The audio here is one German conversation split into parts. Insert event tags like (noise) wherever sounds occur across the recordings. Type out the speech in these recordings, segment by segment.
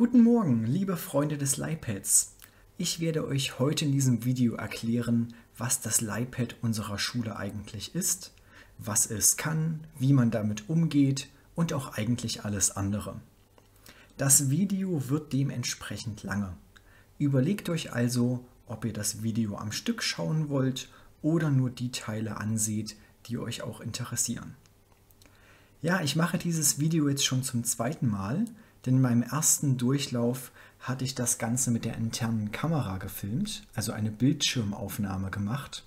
Guten Morgen, liebe Freunde des LiPads. Ich werde euch heute in diesem Video erklären, was das LiPad unserer Schule eigentlich ist, was es kann, wie man damit umgeht und auch eigentlich alles andere. Das Video wird dementsprechend lange. Überlegt euch also, ob ihr das Video am Stück schauen wollt oder nur die Teile anseht, die euch auch interessieren. Ja, ich mache dieses Video jetzt schon zum zweiten Mal, denn in meinem ersten Durchlauf hatte ich das Ganze mit der internen Kamera gefilmt, also eine Bildschirmaufnahme gemacht.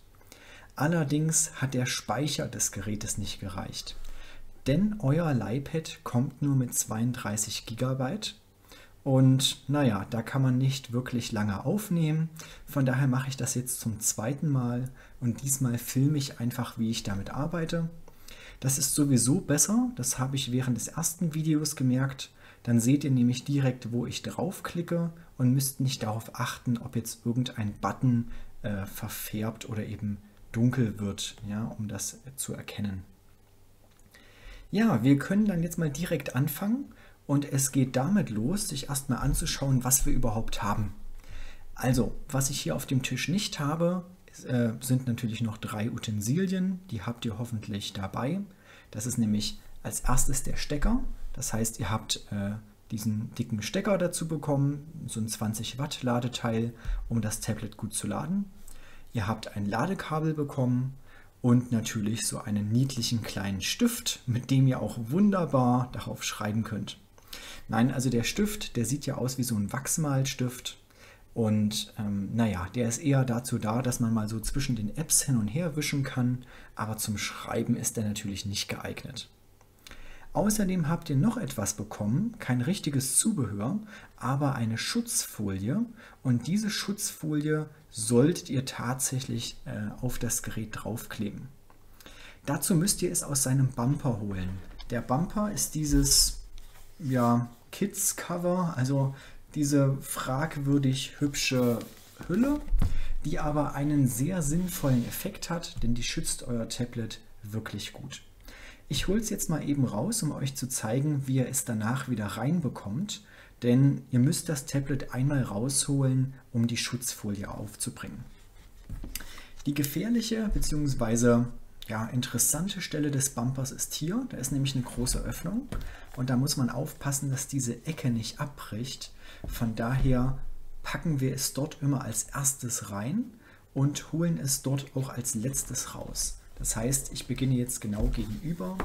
Allerdings hat der Speicher des Gerätes nicht gereicht, denn euer iPad kommt nur mit 32 GB und naja, da kann man nicht wirklich lange aufnehmen. Von daher mache ich das jetzt zum zweiten Mal und diesmal filme ich einfach, wie ich damit arbeite. Das ist sowieso besser, das habe ich während des ersten Videos gemerkt. Dann seht ihr nämlich direkt, wo ich draufklicke und müsst nicht darauf achten, ob jetzt irgendein Button äh, verfärbt oder eben dunkel wird, ja, um das zu erkennen. Ja, wir können dann jetzt mal direkt anfangen und es geht damit los, sich erstmal anzuschauen, was wir überhaupt haben. Also, was ich hier auf dem Tisch nicht habe, äh, sind natürlich noch drei Utensilien, die habt ihr hoffentlich dabei. Das ist nämlich als erstes der Stecker. Das heißt, ihr habt äh, diesen dicken Stecker dazu bekommen, so ein 20 Watt Ladeteil, um das Tablet gut zu laden. Ihr habt ein Ladekabel bekommen und natürlich so einen niedlichen kleinen Stift, mit dem ihr auch wunderbar darauf schreiben könnt. Nein, also der Stift, der sieht ja aus wie so ein Wachsmalstift. Und ähm, naja, der ist eher dazu da, dass man mal so zwischen den Apps hin und her wischen kann, aber zum Schreiben ist er natürlich nicht geeignet. Außerdem habt ihr noch etwas bekommen, kein richtiges Zubehör, aber eine Schutzfolie. Und diese Schutzfolie solltet ihr tatsächlich äh, auf das Gerät draufkleben. Dazu müsst ihr es aus seinem Bumper holen. Der Bumper ist dieses ja, Kids-Cover, also diese fragwürdig hübsche Hülle, die aber einen sehr sinnvollen Effekt hat, denn die schützt euer Tablet wirklich gut. Ich hole es jetzt mal eben raus, um euch zu zeigen, wie ihr es danach wieder reinbekommt, denn ihr müsst das Tablet einmal rausholen, um die Schutzfolie aufzubringen. Die gefährliche bzw. Ja, interessante Stelle des Bumpers ist hier. Da ist nämlich eine große Öffnung und da muss man aufpassen, dass diese Ecke nicht abbricht. Von daher packen wir es dort immer als erstes rein und holen es dort auch als letztes raus. Das heißt, ich beginne jetzt genau gegenüber,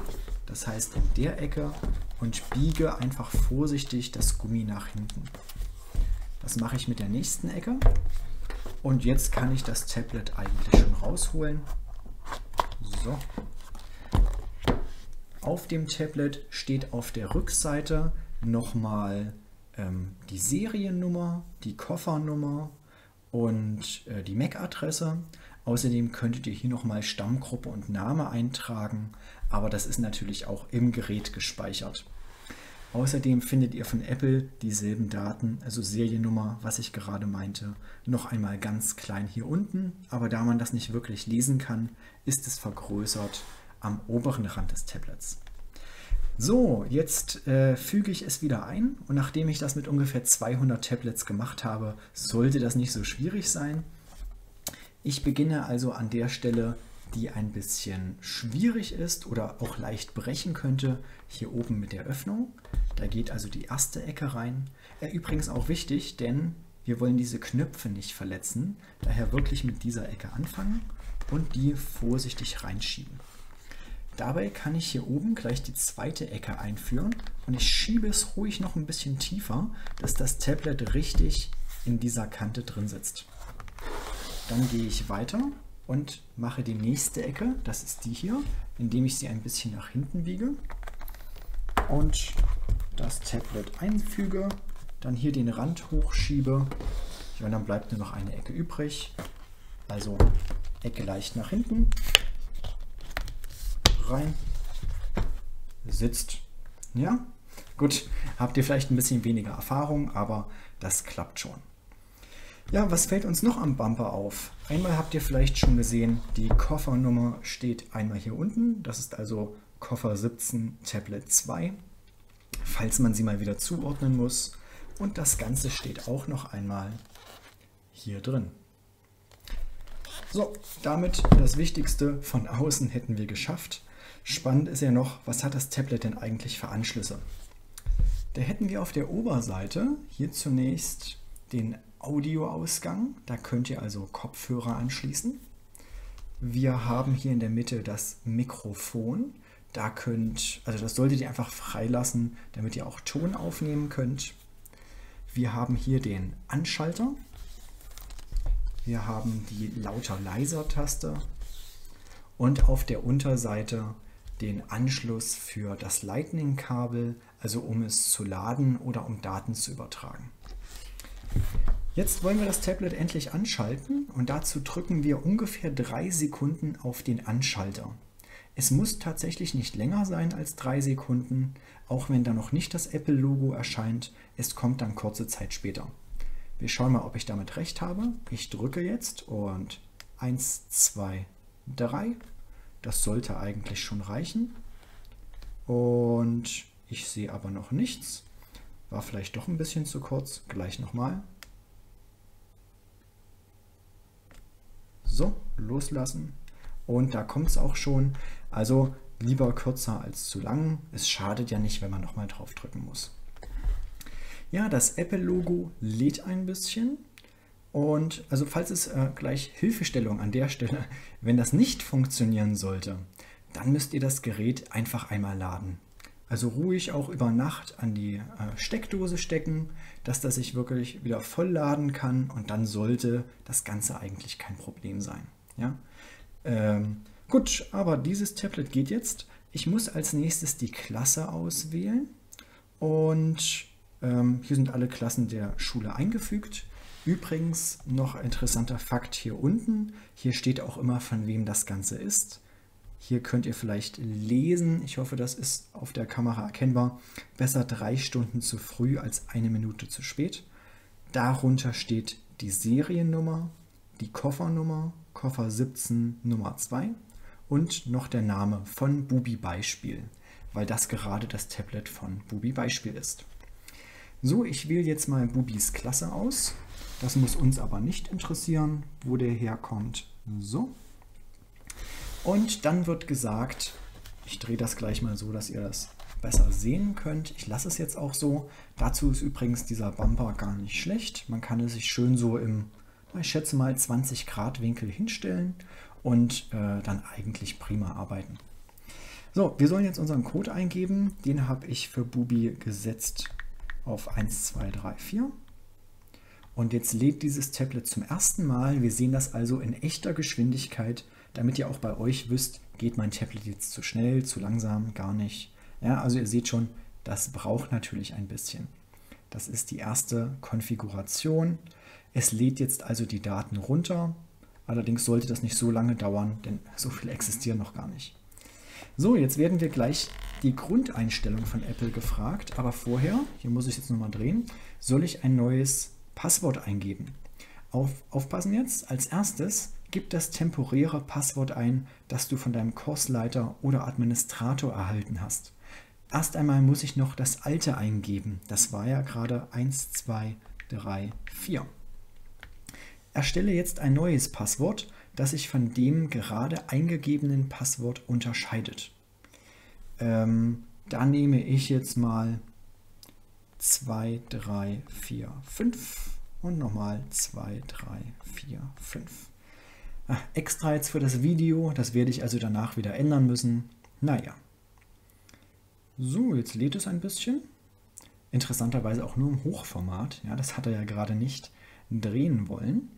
das heißt in der Ecke und biege einfach vorsichtig das Gummi nach hinten. Das mache ich mit der nächsten Ecke und jetzt kann ich das Tablet eigentlich schon rausholen. So. Auf dem Tablet steht auf der Rückseite nochmal ähm, die Seriennummer, die Koffernummer und äh, die MAC-Adresse. Außerdem könntet ihr hier nochmal Stammgruppe und Name eintragen, aber das ist natürlich auch im Gerät gespeichert. Außerdem findet ihr von Apple dieselben Daten, also Seriennummer, was ich gerade meinte, noch einmal ganz klein hier unten, aber da man das nicht wirklich lesen kann, ist es vergrößert am oberen Rand des Tablets. So, jetzt äh, füge ich es wieder ein und nachdem ich das mit ungefähr 200 Tablets gemacht habe, sollte das nicht so schwierig sein. Ich beginne also an der Stelle, die ein bisschen schwierig ist oder auch leicht brechen könnte, hier oben mit der Öffnung. Da geht also die erste Ecke rein. Übrigens auch wichtig, denn wir wollen diese Knöpfe nicht verletzen. Daher wirklich mit dieser Ecke anfangen und die vorsichtig reinschieben. Dabei kann ich hier oben gleich die zweite Ecke einführen und ich schiebe es ruhig noch ein bisschen tiefer, dass das Tablet richtig in dieser Kante drin sitzt. Dann gehe ich weiter und mache die nächste Ecke, das ist die hier, indem ich sie ein bisschen nach hinten biege und das Tablet einfüge, dann hier den Rand hochschiebe und dann bleibt nur noch eine Ecke übrig. Also Ecke leicht nach hinten rein, sitzt. Ja, gut, habt ihr vielleicht ein bisschen weniger Erfahrung, aber das klappt schon. Ja, was fällt uns noch am Bumper auf? Einmal habt ihr vielleicht schon gesehen, die Koffernummer steht einmal hier unten. Das ist also Koffer 17 Tablet 2. Falls man sie mal wieder zuordnen muss. Und das Ganze steht auch noch einmal hier drin. So, damit das Wichtigste von außen hätten wir geschafft. Spannend ist ja noch, was hat das Tablet denn eigentlich für Anschlüsse? Da hätten wir auf der Oberseite hier zunächst den Audioausgang. Da könnt ihr also Kopfhörer anschließen. Wir haben hier in der Mitte das Mikrofon. Da könnt, also das solltet ihr einfach freilassen, damit ihr auch Ton aufnehmen könnt. Wir haben hier den Anschalter. Wir haben die Lauter-Leiser-Taste und auf der Unterseite den Anschluss für das Lightning-Kabel, also um es zu laden oder um Daten zu übertragen. Jetzt wollen wir das Tablet endlich anschalten und dazu drücken wir ungefähr drei Sekunden auf den Anschalter. Es muss tatsächlich nicht länger sein als drei Sekunden, auch wenn da noch nicht das Apple-Logo erscheint. Es kommt dann kurze Zeit später. Wir schauen mal, ob ich damit recht habe. Ich drücke jetzt und 1, 2, 3. Das sollte eigentlich schon reichen. Und ich sehe aber noch nichts. War vielleicht doch ein bisschen zu kurz. Gleich nochmal. So, loslassen. Und da kommt es auch schon. Also lieber kürzer als zu lang. Es schadet ja nicht, wenn man nochmal drauf drücken muss. Ja, das Apple-Logo lädt ein bisschen. Und also falls es äh, gleich Hilfestellung an der Stelle, (laughs) wenn das nicht funktionieren sollte, dann müsst ihr das Gerät einfach einmal laden. Also ruhig auch über Nacht an die äh, Steckdose stecken, dass das sich wirklich wieder voll laden kann und dann sollte das Ganze eigentlich kein Problem sein. Ja? Ähm, gut, aber dieses Tablet geht jetzt. Ich muss als nächstes die Klasse auswählen und ähm, hier sind alle Klassen der Schule eingefügt. Übrigens noch interessanter Fakt hier unten. Hier steht auch immer, von wem das Ganze ist. Hier könnt ihr vielleicht lesen, ich hoffe, das ist auf der Kamera erkennbar, besser drei Stunden zu früh als eine Minute zu spät. Darunter steht die Seriennummer, die Koffernummer, Koffer 17 Nummer 2 und noch der Name von Bubi Beispiel, weil das gerade das Tablet von Bubi Beispiel ist. So, ich wähle jetzt mal Bubis Klasse aus. Das muss uns aber nicht interessieren, wo der herkommt. So. Und dann wird gesagt, ich drehe das gleich mal so, dass ihr das besser sehen könnt. Ich lasse es jetzt auch so. Dazu ist übrigens dieser Bumper gar nicht schlecht. Man kann es sich schön so im, ich schätze mal, 20 Grad Winkel hinstellen und äh, dann eigentlich prima arbeiten. So, wir sollen jetzt unseren Code eingeben. Den habe ich für Bubi gesetzt auf 1, 2, 3, 4. Und jetzt lädt dieses Tablet zum ersten Mal. Wir sehen das also in echter Geschwindigkeit damit ihr auch bei euch wisst, geht mein Tablet jetzt zu schnell, zu langsam, gar nicht. Ja, also ihr seht schon, das braucht natürlich ein bisschen. Das ist die erste Konfiguration. Es lädt jetzt also die Daten runter. Allerdings sollte das nicht so lange dauern, denn so viel existieren noch gar nicht. So, jetzt werden wir gleich die Grundeinstellung von Apple gefragt. Aber vorher, hier muss ich jetzt nochmal drehen, soll ich ein neues Passwort eingeben. Auf, aufpassen jetzt, als erstes Gib das temporäre Passwort ein, das du von deinem Kursleiter oder Administrator erhalten hast. Erst einmal muss ich noch das alte eingeben. Das war ja gerade 1, 2, 3, 4. Erstelle jetzt ein neues Passwort, das sich von dem gerade eingegebenen Passwort unterscheidet. Ähm, da nehme ich jetzt mal 2, 3, 4, 5 und nochmal 2, 3, 4, 5 extra jetzt für das Video. Das werde ich also danach wieder ändern müssen. Naja. So, jetzt lädt es ein bisschen. Interessanterweise auch nur im Hochformat. Ja, das hat er ja gerade nicht drehen wollen.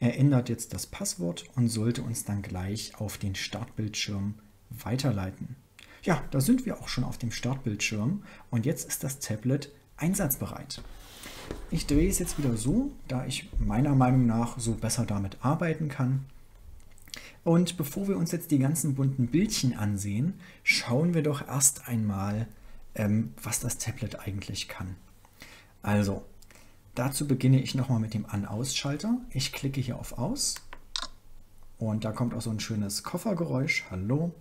Er ändert jetzt das Passwort und sollte uns dann gleich auf den Startbildschirm weiterleiten. Ja, da sind wir auch schon auf dem Startbildschirm und jetzt ist das Tablet einsatzbereit. Ich drehe es jetzt wieder so, da ich meiner Meinung nach so besser damit arbeiten kann. Und bevor wir uns jetzt die ganzen bunten Bildchen ansehen, schauen wir doch erst einmal, ähm, was das Tablet eigentlich kann. Also, dazu beginne ich nochmal mit dem An-Aus-Schalter. Ich klicke hier auf Aus und da kommt auch so ein schönes Koffergeräusch. Hallo.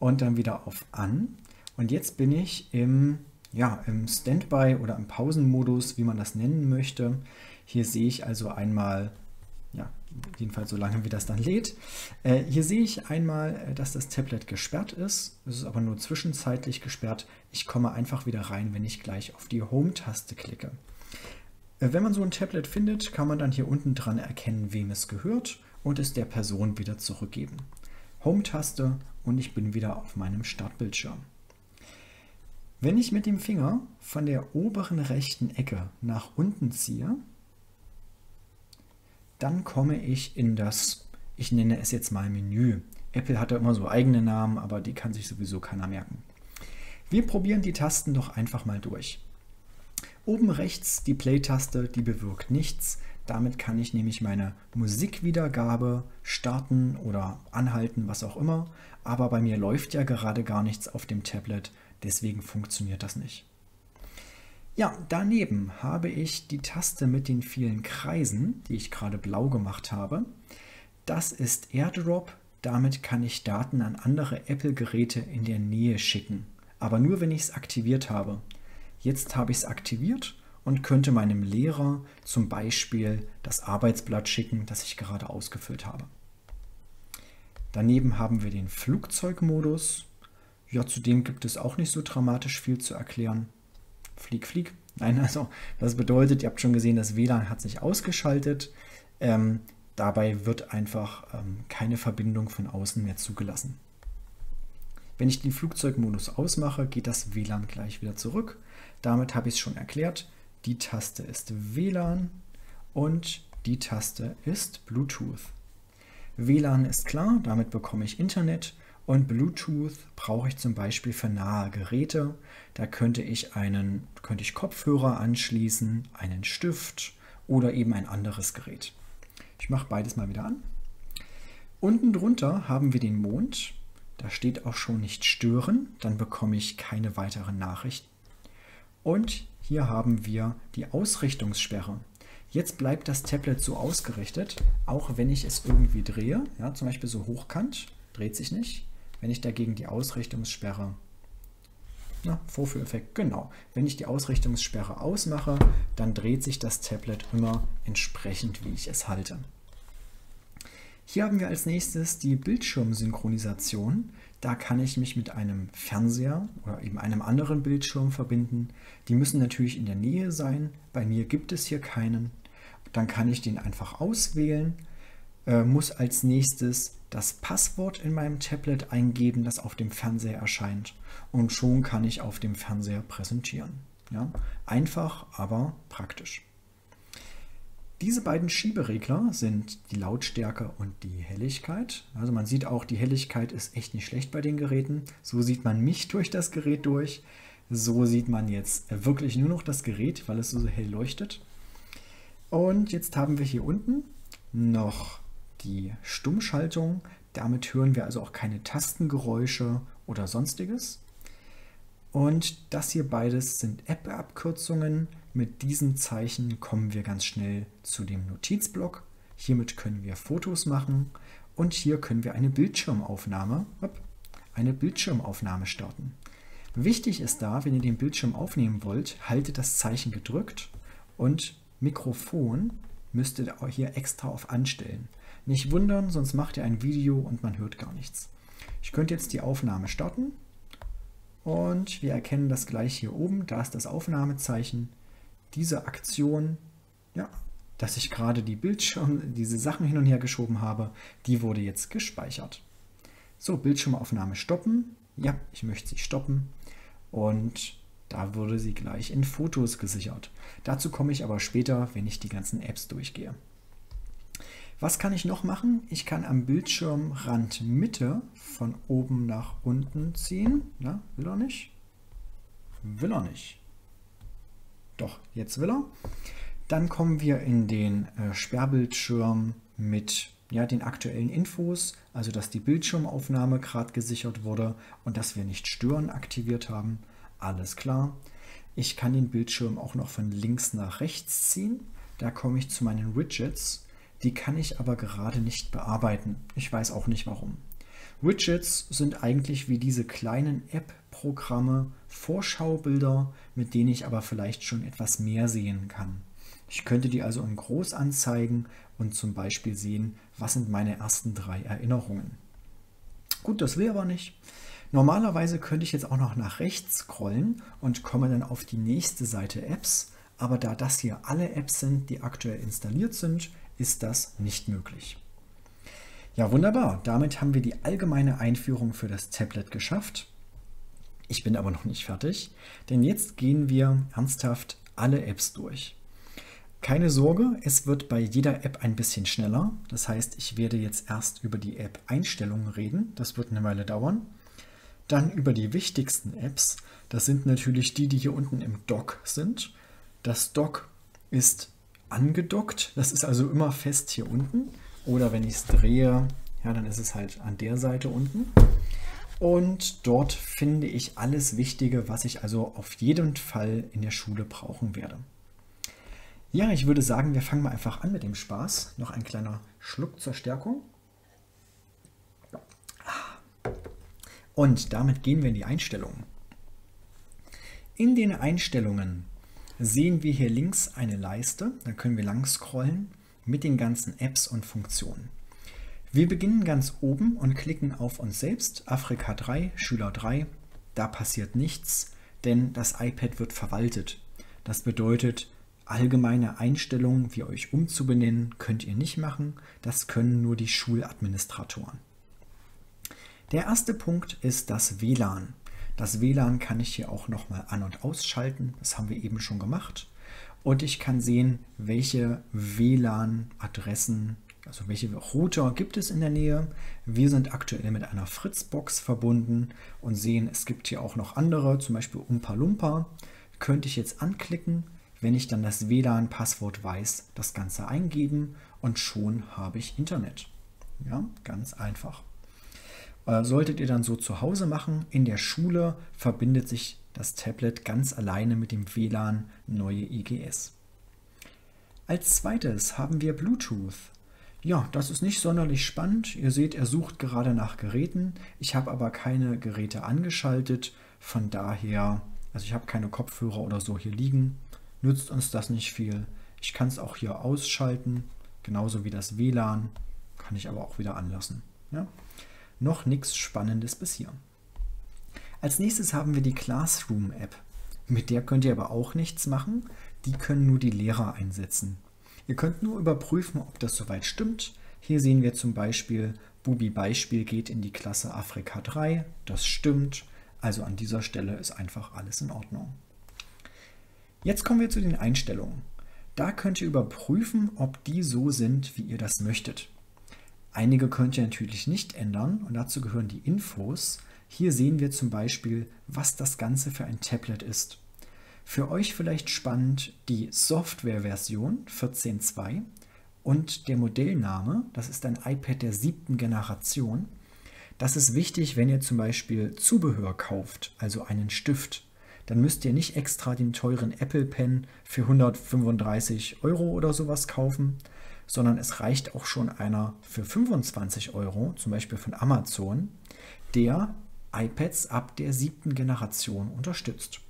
Und dann wieder auf An. Und jetzt bin ich im ja, im Standby oder im Pausenmodus, wie man das nennen möchte. Hier sehe ich also einmal, ja, jedenfalls so lange wie das dann lädt. Äh, hier sehe ich einmal, äh, dass das Tablet gesperrt ist. Es ist aber nur zwischenzeitlich gesperrt. Ich komme einfach wieder rein, wenn ich gleich auf die Home-Taste klicke. Äh, wenn man so ein Tablet findet, kann man dann hier unten dran erkennen, wem es gehört und es der Person wieder zurückgeben. Home-Taste und ich bin wieder auf meinem Startbildschirm. Wenn ich mit dem Finger von der oberen rechten Ecke nach unten ziehe, dann komme ich in das, ich nenne es jetzt mal Menü. Apple hat da immer so eigene Namen, aber die kann sich sowieso keiner merken. Wir probieren die Tasten doch einfach mal durch. Oben rechts die Play-Taste, die bewirkt nichts. Damit kann ich nämlich meine Musikwiedergabe starten oder anhalten, was auch immer. Aber bei mir läuft ja gerade gar nichts auf dem Tablet, Deswegen funktioniert das nicht. Ja, daneben habe ich die Taste mit den vielen Kreisen, die ich gerade blau gemacht habe. Das ist AirDrop. Damit kann ich Daten an andere Apple-Geräte in der Nähe schicken. Aber nur, wenn ich es aktiviert habe. Jetzt habe ich es aktiviert und könnte meinem Lehrer zum Beispiel das Arbeitsblatt schicken, das ich gerade ausgefüllt habe. Daneben haben wir den Flugzeugmodus. Ja, zudem gibt es auch nicht so dramatisch viel zu erklären. Flieg, flieg. Nein, also das bedeutet, ihr habt schon gesehen, das WLAN hat sich ausgeschaltet. Ähm, dabei wird einfach ähm, keine Verbindung von außen mehr zugelassen. Wenn ich den Flugzeugmodus ausmache, geht das WLAN gleich wieder zurück. Damit habe ich es schon erklärt. Die Taste ist WLAN und die Taste ist Bluetooth. WLAN ist klar, damit bekomme ich Internet und Bluetooth brauche ich zum Beispiel für nahe Geräte. Da könnte ich einen könnte ich Kopfhörer anschließen, einen Stift oder eben ein anderes Gerät. Ich mache beides mal wieder an. Unten drunter haben wir den Mond. Da steht auch schon nicht stören, dann bekomme ich keine weiteren Nachrichten. Und hier haben wir die Ausrichtungssperre. Jetzt bleibt das Tablet so ausgerichtet, auch wenn ich es irgendwie drehe, ja, zum Beispiel so hochkant, dreht sich nicht. Wenn ich dagegen die Ausrichtungssperre, na, Vorführeffekt, genau. Wenn ich die Ausrichtungssperre ausmache, dann dreht sich das Tablet immer entsprechend, wie ich es halte. Hier haben wir als nächstes die Bildschirmsynchronisation. Da kann ich mich mit einem Fernseher oder eben einem anderen Bildschirm verbinden. Die müssen natürlich in der Nähe sein. Bei mir gibt es hier keinen. Dann kann ich den einfach auswählen äh, muss als nächstes das Passwort in meinem Tablet eingeben, das auf dem Fernseher erscheint. Und schon kann ich auf dem Fernseher präsentieren. Ja? Einfach, aber praktisch. Diese beiden Schieberegler sind die Lautstärke und die Helligkeit. Also man sieht auch, die Helligkeit ist echt nicht schlecht bei den Geräten. So sieht man mich durch das Gerät durch. So sieht man jetzt wirklich nur noch das Gerät, weil es so hell leuchtet. Und jetzt haben wir hier unten noch die Stummschaltung. Damit hören wir also auch keine Tastengeräusche oder sonstiges. Und das hier beides sind App-Abkürzungen. Mit diesen Zeichen kommen wir ganz schnell zu dem Notizblock. Hiermit können wir Fotos machen und hier können wir eine Bildschirmaufnahme, eine Bildschirmaufnahme starten. Wichtig ist da, wenn ihr den Bildschirm aufnehmen wollt, haltet das Zeichen gedrückt und Mikrofon müsst ihr hier extra auf Anstellen. Nicht wundern, sonst macht ihr ein Video und man hört gar nichts. Ich könnte jetzt die Aufnahme starten und wir erkennen das gleich hier oben. Da ist das Aufnahmezeichen. Diese Aktion, ja, dass ich gerade die Bildschirm, diese Sachen hin und her geschoben habe, die wurde jetzt gespeichert. So, Bildschirmaufnahme stoppen. Ja, ich möchte sie stoppen. Und da wurde sie gleich in Fotos gesichert. Dazu komme ich aber später, wenn ich die ganzen Apps durchgehe. Was kann ich noch machen? Ich kann am Bildschirmrand Mitte von oben nach unten ziehen. Na, will er nicht? Will er nicht. Doch, jetzt will er. Dann kommen wir in den äh, Sperrbildschirm mit ja, den aktuellen Infos, also dass die Bildschirmaufnahme gerade gesichert wurde und dass wir nicht stören aktiviert haben. Alles klar. Ich kann den Bildschirm auch noch von links nach rechts ziehen. Da komme ich zu meinen Widgets die kann ich aber gerade nicht bearbeiten. Ich weiß auch nicht warum. Widgets sind eigentlich wie diese kleinen App Hilfsprogramme, Vorschaubilder, mit denen ich aber vielleicht schon etwas mehr sehen kann. Ich könnte die also in groß anzeigen und zum Beispiel sehen, was sind meine ersten drei Erinnerungen. Gut, das will aber nicht. Normalerweise könnte ich jetzt auch noch nach rechts scrollen und komme dann auf die nächste Seite Apps, aber da das hier alle Apps sind, die aktuell installiert sind, ist das nicht möglich. Ja, wunderbar. Damit haben wir die allgemeine Einführung für das Tablet geschafft. Ich bin aber noch nicht fertig, denn jetzt gehen wir ernsthaft alle Apps durch. Keine Sorge, es wird bei jeder App ein bisschen schneller. Das heißt, ich werde jetzt erst über die App-Einstellungen reden. Das wird eine Weile dauern. Dann über die wichtigsten Apps. Das sind natürlich die, die hier unten im Dock sind. Das Dock ist angedockt. Das ist also immer fest hier unten. Oder wenn ich es drehe, ja, dann ist es halt an der Seite unten. Und dort finde ich alles Wichtige, was ich also auf jeden Fall in der Schule brauchen werde. Ja, ich würde sagen, wir fangen mal einfach an mit dem Spaß. Noch ein kleiner Schluck zur Stärkung. Und damit gehen wir in die Einstellungen. In den Einstellungen sehen wir hier links eine Leiste. Da können wir lang scrollen mit den ganzen Apps und Funktionen. Wir beginnen ganz oben und klicken auf uns selbst, Afrika 3, Schüler 3. Da passiert nichts, denn das iPad wird verwaltet. Das bedeutet, allgemeine Einstellungen, wie euch umzubenennen, könnt ihr nicht machen. Das können nur die Schuladministratoren. Der erste Punkt ist das WLAN. Das WLAN kann ich hier auch nochmal an- und ausschalten. Das haben wir eben schon gemacht und ich kann sehen, welche WLAN-Adressen, also welche Router gibt es in der Nähe. Wir sind aktuell mit einer Fritzbox verbunden und sehen, es gibt hier auch noch andere, zum Beispiel Umpa Lumpa. Könnte ich jetzt anklicken, wenn ich dann das WLAN-Passwort weiß, das Ganze eingeben und schon habe ich Internet. Ja, ganz einfach. Äh, solltet ihr dann so zu Hause machen, in der Schule verbindet sich das Tablet ganz alleine mit dem WLAN neue IGS. Als zweites haben wir Bluetooth. Ja, das ist nicht sonderlich spannend. Ihr seht, er sucht gerade nach Geräten. Ich habe aber keine Geräte angeschaltet. Von daher, also ich habe keine Kopfhörer oder so hier liegen. Nützt uns das nicht viel. Ich kann es auch hier ausschalten, genauso wie das WLAN. Kann ich aber auch wieder anlassen. Ja? Noch nichts Spannendes bis hier. Als nächstes haben wir die Classroom-App. Mit der könnt ihr aber auch nichts machen. Die können nur die Lehrer einsetzen. Ihr könnt nur überprüfen, ob das soweit stimmt. Hier sehen wir zum Beispiel, Bubi Beispiel geht in die Klasse Afrika 3. Das stimmt. Also an dieser Stelle ist einfach alles in Ordnung. Jetzt kommen wir zu den Einstellungen. Da könnt ihr überprüfen, ob die so sind, wie ihr das möchtet. Einige könnt ihr natürlich nicht ändern und dazu gehören die Infos. Hier sehen wir zum Beispiel, was das Ganze für ein Tablet ist. Für euch vielleicht spannend die Softwareversion 14.2 und der Modellname, das ist ein iPad der siebten Generation. Das ist wichtig, wenn ihr zum Beispiel Zubehör kauft, also einen Stift. Dann müsst ihr nicht extra den teuren Apple Pen für 135 Euro oder sowas kaufen, sondern es reicht auch schon einer für 25 Euro, zum Beispiel von Amazon, der iPads ab der siebten Generation unterstützt.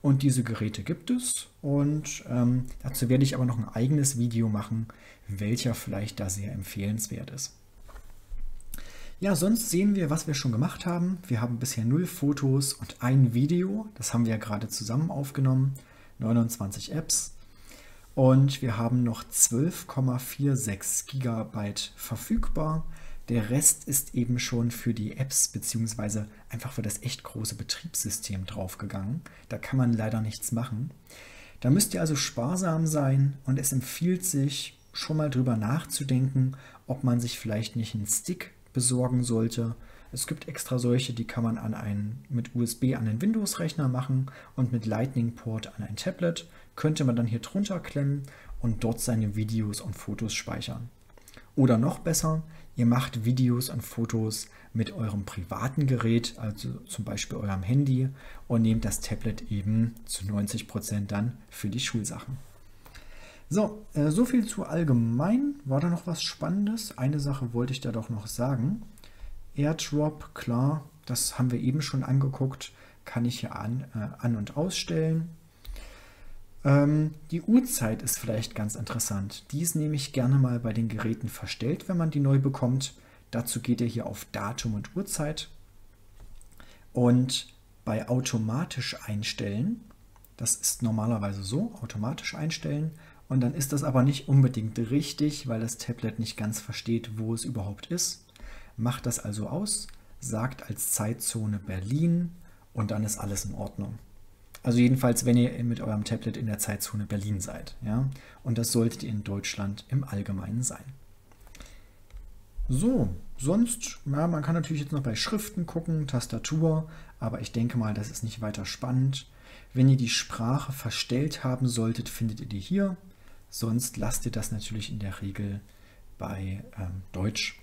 Und diese Geräte gibt es und ähm, dazu werde ich aber noch ein eigenes Video machen, welcher vielleicht da sehr empfehlenswert ist. Ja, sonst sehen wir, was wir schon gemacht haben. Wir haben bisher null Fotos und ein Video. Das haben wir ja gerade zusammen aufgenommen. 29 Apps. Und wir haben noch 12,46 GB verfügbar. Der Rest ist eben schon für die Apps beziehungsweise einfach für das echt große Betriebssystem draufgegangen. Da kann man leider nichts machen. Da müsst ihr also sparsam sein und es empfiehlt sich schon mal drüber nachzudenken, ob man sich vielleicht nicht einen Stick besorgen sollte. Es gibt extra solche, die kann man an einen, mit USB an den Windows-Rechner machen und mit Lightning-Port an ein Tablet. Könnte man dann hier drunter klemmen und dort seine Videos und Fotos speichern. Oder noch besser, Ihr macht Videos und Fotos mit eurem privaten Gerät, also zum Beispiel eurem Handy, und nehmt das Tablet eben zu 90 Prozent dann für die Schulsachen. So, äh, so viel zu allgemein. War da noch was Spannendes? Eine Sache wollte ich da doch noch sagen. AirDrop, klar, das haben wir eben schon angeguckt. kann ich hier an, äh, an und ausstellen. Ähm, die Uhrzeit ist vielleicht ganz interessant. Die ist nämlich gerne mal bei den Geräten verstellt, wenn man die neu bekommt. Dazu geht ihr hier auf Datum und Uhrzeit. Und bei automatisch einstellen, das ist normalerweise so, automatisch einstellen. Und dann ist das aber nicht unbedingt richtig, weil das Tablet nicht ganz versteht, wo es überhaupt ist. Macht das also aus, sagt als Zeitzone Berlin und dann ist alles in Ordnung. Also jedenfalls, wenn ihr mit eurem Tablet in der Zeitzone Berlin seid. Ja? Und das solltet ihr in Deutschland im Allgemeinen sein. So, sonst, ja, man kann natürlich jetzt noch bei Schriften gucken, Tastatur, aber ich denke mal, das ist nicht weiter spannend. Wenn ihr die Sprache verstellt haben solltet, findet ihr die hier. Sonst lasst ihr das natürlich in der Regel bei ähm, Deutsch.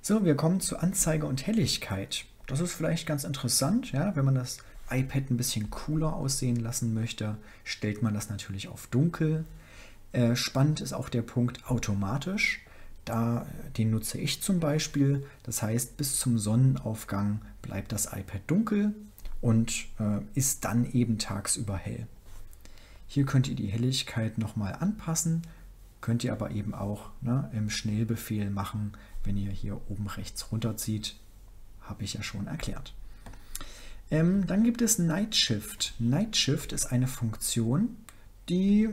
So, wir kommen zu Anzeige und Helligkeit. Das ist vielleicht ganz interessant, ja, wenn man das iPad ein bisschen cooler aussehen lassen möchte, stellt man das natürlich auf dunkel. Äh, spannend ist auch der Punkt automatisch. Da, den nutze ich zum Beispiel. Das heißt, bis zum Sonnenaufgang bleibt das iPad dunkel und äh, ist dann eben tagsüber hell. Hier könnt ihr die Helligkeit nochmal anpassen, könnt ihr aber eben auch ne, im Schnellbefehl machen, wenn ihr hier oben rechts runterzieht, habe ich ja schon erklärt. Ähm, dann gibt es Night Shift. Night Shift ist eine Funktion, die,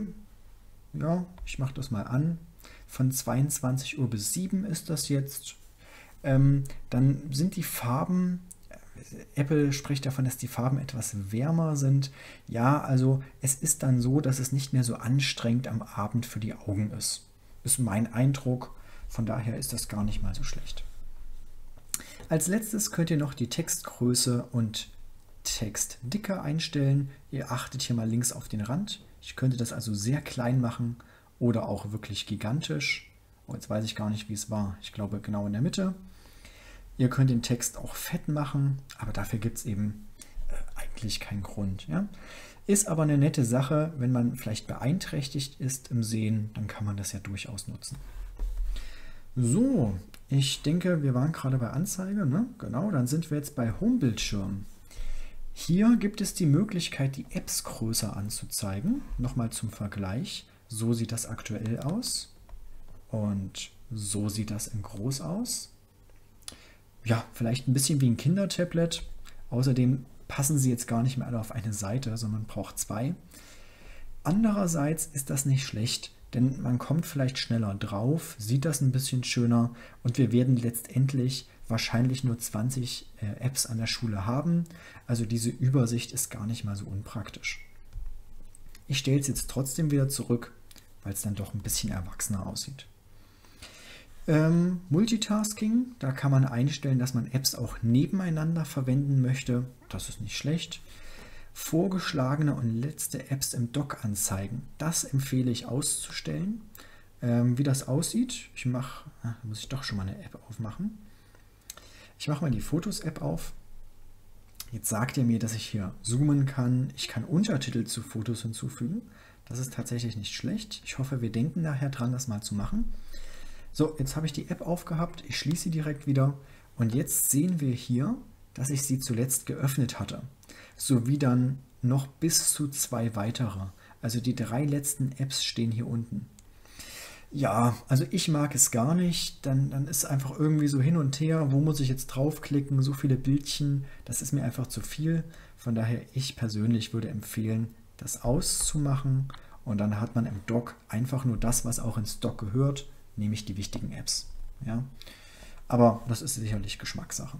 ja, ich mache das mal an, von 22 Uhr bis 7 ist das jetzt. Ähm, dann sind die Farben, äh, Apple spricht davon, dass die Farben etwas wärmer sind. Ja, also es ist dann so, dass es nicht mehr so anstrengend am Abend für die Augen ist. Ist mein Eindruck. Von daher ist das gar nicht mal so schlecht. Als letztes könnt ihr noch die Textgröße und Text dicker einstellen. Ihr achtet hier mal links auf den Rand. Ich könnte das also sehr klein machen oder auch wirklich gigantisch. Oh, jetzt weiß ich gar nicht, wie es war. Ich glaube genau in der Mitte. Ihr könnt den Text auch fett machen, aber dafür gibt es eben äh, eigentlich keinen Grund. Ja? Ist aber eine nette Sache, wenn man vielleicht beeinträchtigt ist im Sehen, dann kann man das ja durchaus nutzen. So, ich denke, wir waren gerade bei Anzeige, ne? Genau, dann sind wir jetzt bei Homebildschirm. Hier gibt es die Möglichkeit, die Apps größer anzuzeigen. Nochmal zum Vergleich. So sieht das aktuell aus. Und so sieht das in groß aus. Ja, vielleicht ein bisschen wie ein Kindertablet. Außerdem passen sie jetzt gar nicht mehr alle auf eine Seite, sondern braucht zwei. Andererseits ist das nicht schlecht, denn man kommt vielleicht schneller drauf, sieht das ein bisschen schöner und wir werden letztendlich wahrscheinlich nur 20 äh, Apps an der Schule haben. Also diese Übersicht ist gar nicht mal so unpraktisch. Ich stelle es jetzt trotzdem wieder zurück, weil es dann doch ein bisschen erwachsener aussieht. Ähm, Multitasking, da kann man einstellen, dass man Apps auch nebeneinander verwenden möchte. Das ist nicht schlecht. Vorgeschlagene und letzte Apps im Dock anzeigen. Das empfehle ich auszustellen. Ähm, wie das aussieht, ich mache, ah, muss ich doch schon mal eine App aufmachen. Ich mache mal die Fotos-App auf. Jetzt sagt er mir, dass ich hier zoomen kann. Ich kann Untertitel zu Fotos hinzufügen. Das ist tatsächlich nicht schlecht. Ich hoffe, wir denken nachher dran, das mal zu machen. So, jetzt habe ich die App aufgehabt. Ich schließe sie direkt wieder. Und jetzt sehen wir hier, dass ich sie zuletzt geöffnet hatte. Sowie dann noch bis zu zwei weitere. Also die drei letzten Apps stehen hier unten. Ja, also ich mag es gar nicht. Dann, dann ist einfach irgendwie so hin und her, wo muss ich jetzt draufklicken, so viele Bildchen, das ist mir einfach zu viel. Von daher, ich persönlich würde empfehlen, das auszumachen und dann hat man im Dock einfach nur das, was auch ins Dock gehört, nämlich die wichtigen Apps. Ja? Aber das ist sicherlich Geschmackssache.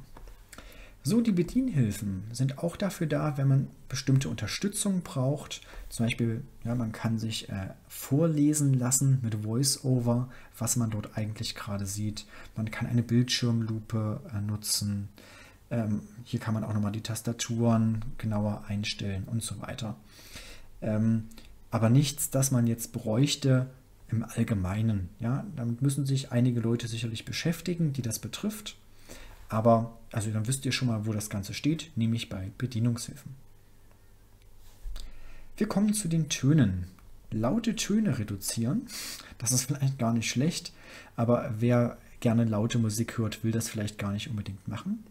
So, die Bedienhilfen sind auch dafür da, wenn man bestimmte Unterstützung braucht. Zum Beispiel, ja, man kann sich äh, vorlesen lassen mit VoiceOver, was man dort eigentlich gerade sieht. Man kann eine Bildschirmlupe äh, nutzen. Ähm, hier kann man auch nochmal die Tastaturen genauer einstellen und so weiter. Ähm, aber nichts, das man jetzt bräuchte im Allgemeinen. Ja, damit müssen sich einige Leute sicherlich beschäftigen, die das betrifft. Aber also dann wisst ihr schon mal, wo das Ganze steht, nämlich bei Bedienungshilfen. Wir kommen zu den Tönen. Laute Töne reduzieren, das ist vielleicht gar nicht schlecht, aber wer gerne laute Musik hört, will das vielleicht gar nicht unbedingt machen.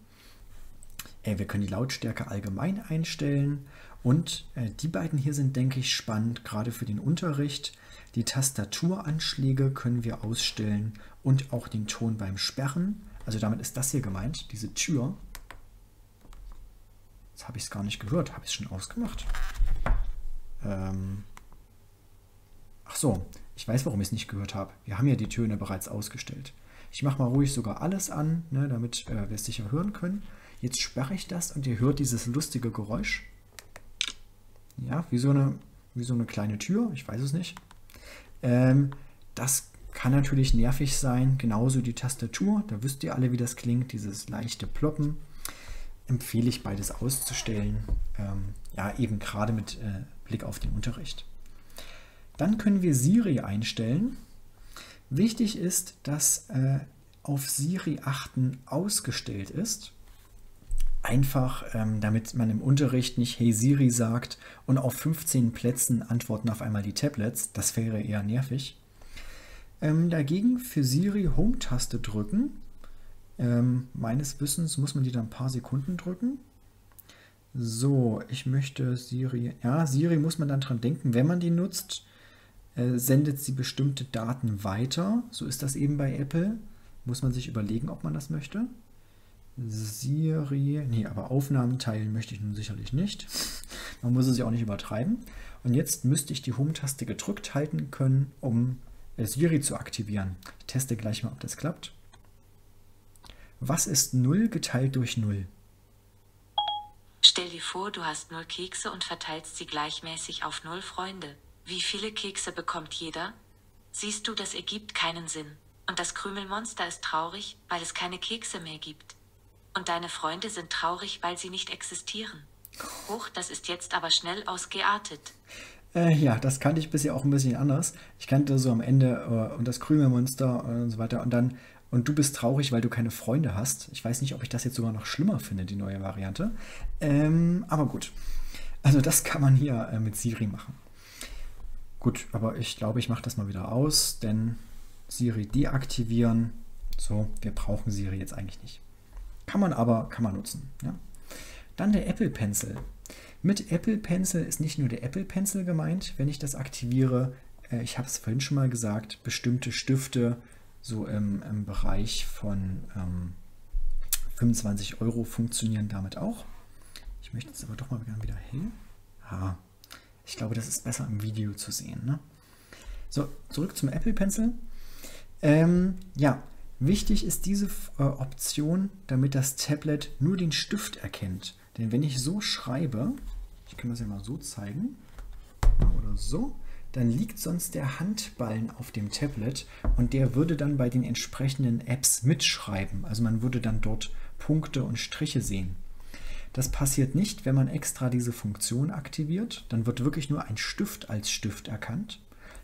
Äh, wir können die Lautstärke allgemein einstellen. Und äh, die beiden hier sind, denke ich, spannend, gerade für den Unterricht. Die Tastaturanschläge können wir ausstellen und auch den Ton beim Sperren. Also damit ist das hier gemeint, diese Tür. Jetzt habe ich es gar nicht gehört. Habe ich es schon ausgemacht? Ähm Ach so, ich weiß, warum ich es nicht gehört habe. Wir haben ja die Töne bereits ausgestellt. Ich mache mal ruhig sogar alles an, ne, damit äh, wir es sicher hören können. Jetzt sperre ich das und ihr hört dieses lustige Geräusch. Ja, wie so eine, wie so eine kleine Tür, ich weiß es nicht. Ähm, das kann natürlich nervig sein, genauso die Tastatur. Da wisst ihr alle, wie das klingt, dieses leichte Ploppen. Empfehle ich beides auszustellen, ähm, ja, eben gerade mit äh, Blick auf den Unterricht. Dann können wir Siri einstellen. Wichtig ist, dass äh, auf Siri achten ausgestellt ist. Einfach, ähm, damit man im Unterricht nicht Hey Siri sagt und auf 15 Plätzen antworten auf einmal die Tablets. Das wäre eher nervig. Ähm, dagegen für Siri Home-Taste drücken. Ähm, meines Wissens muss man die dann ein paar Sekunden drücken. So, ich möchte Siri. Ja, Siri muss man dann dran denken, wenn man die nutzt äh, sendet sie bestimmte Daten weiter. So ist das eben bei Apple. Muss man sich überlegen, ob man das möchte. Siri, nee, aber Aufnahmen teilen möchte ich nun sicherlich nicht. Man muss es ja auch nicht übertreiben. Und jetzt müsste ich die Home-Taste gedrückt halten können, um Siri zu aktivieren. Ich teste gleich mal, ob das klappt. Was ist 0 geteilt durch 0? Stell dir vor, du hast 0 Kekse und verteilst sie gleichmäßig auf 0 Freunde. Wie viele Kekse bekommt jeder? Siehst du, das ergibt keinen Sinn. Und das Krümelmonster ist traurig, weil es keine Kekse mehr gibt. Und deine Freunde sind traurig, weil sie nicht existieren. Hoch, das ist jetzt aber schnell ausgeartet. Äh, ja, das kannte ich bisher auch ein bisschen anders. Ich kannte so am Ende äh, und das Krümelmonster und so weiter und dann und du bist traurig, weil du keine Freunde hast. Ich weiß nicht, ob ich das jetzt sogar noch schlimmer finde, die neue Variante. Ähm, aber gut. Also das kann man hier äh, mit Siri machen. Gut, aber ich glaube, ich mache das mal wieder aus, denn Siri deaktivieren. So, wir brauchen Siri jetzt eigentlich nicht. Kann man aber, kann man nutzen. Ja? Dann der Apple Pencil. Mit Apple Pencil ist nicht nur der Apple Pencil gemeint, wenn ich das aktiviere. Äh, ich habe es vorhin schon mal gesagt, bestimmte Stifte so im, im Bereich von ähm, 25 Euro funktionieren damit auch. Ich möchte jetzt aber doch mal wieder hell. Ah, ich glaube, das ist besser im Video zu sehen. Ne? So, zurück zum Apple Pencil. Ähm, ja, wichtig ist diese äh, Option, damit das Tablet nur den Stift erkennt. Denn wenn ich so schreibe, ich kann das ja mal so zeigen, oder so, dann liegt sonst der Handballen auf dem Tablet und der würde dann bei den entsprechenden Apps mitschreiben. Also man würde dann dort Punkte und Striche sehen. Das passiert nicht, wenn man extra diese Funktion aktiviert. Dann wird wirklich nur ein Stift als Stift erkannt.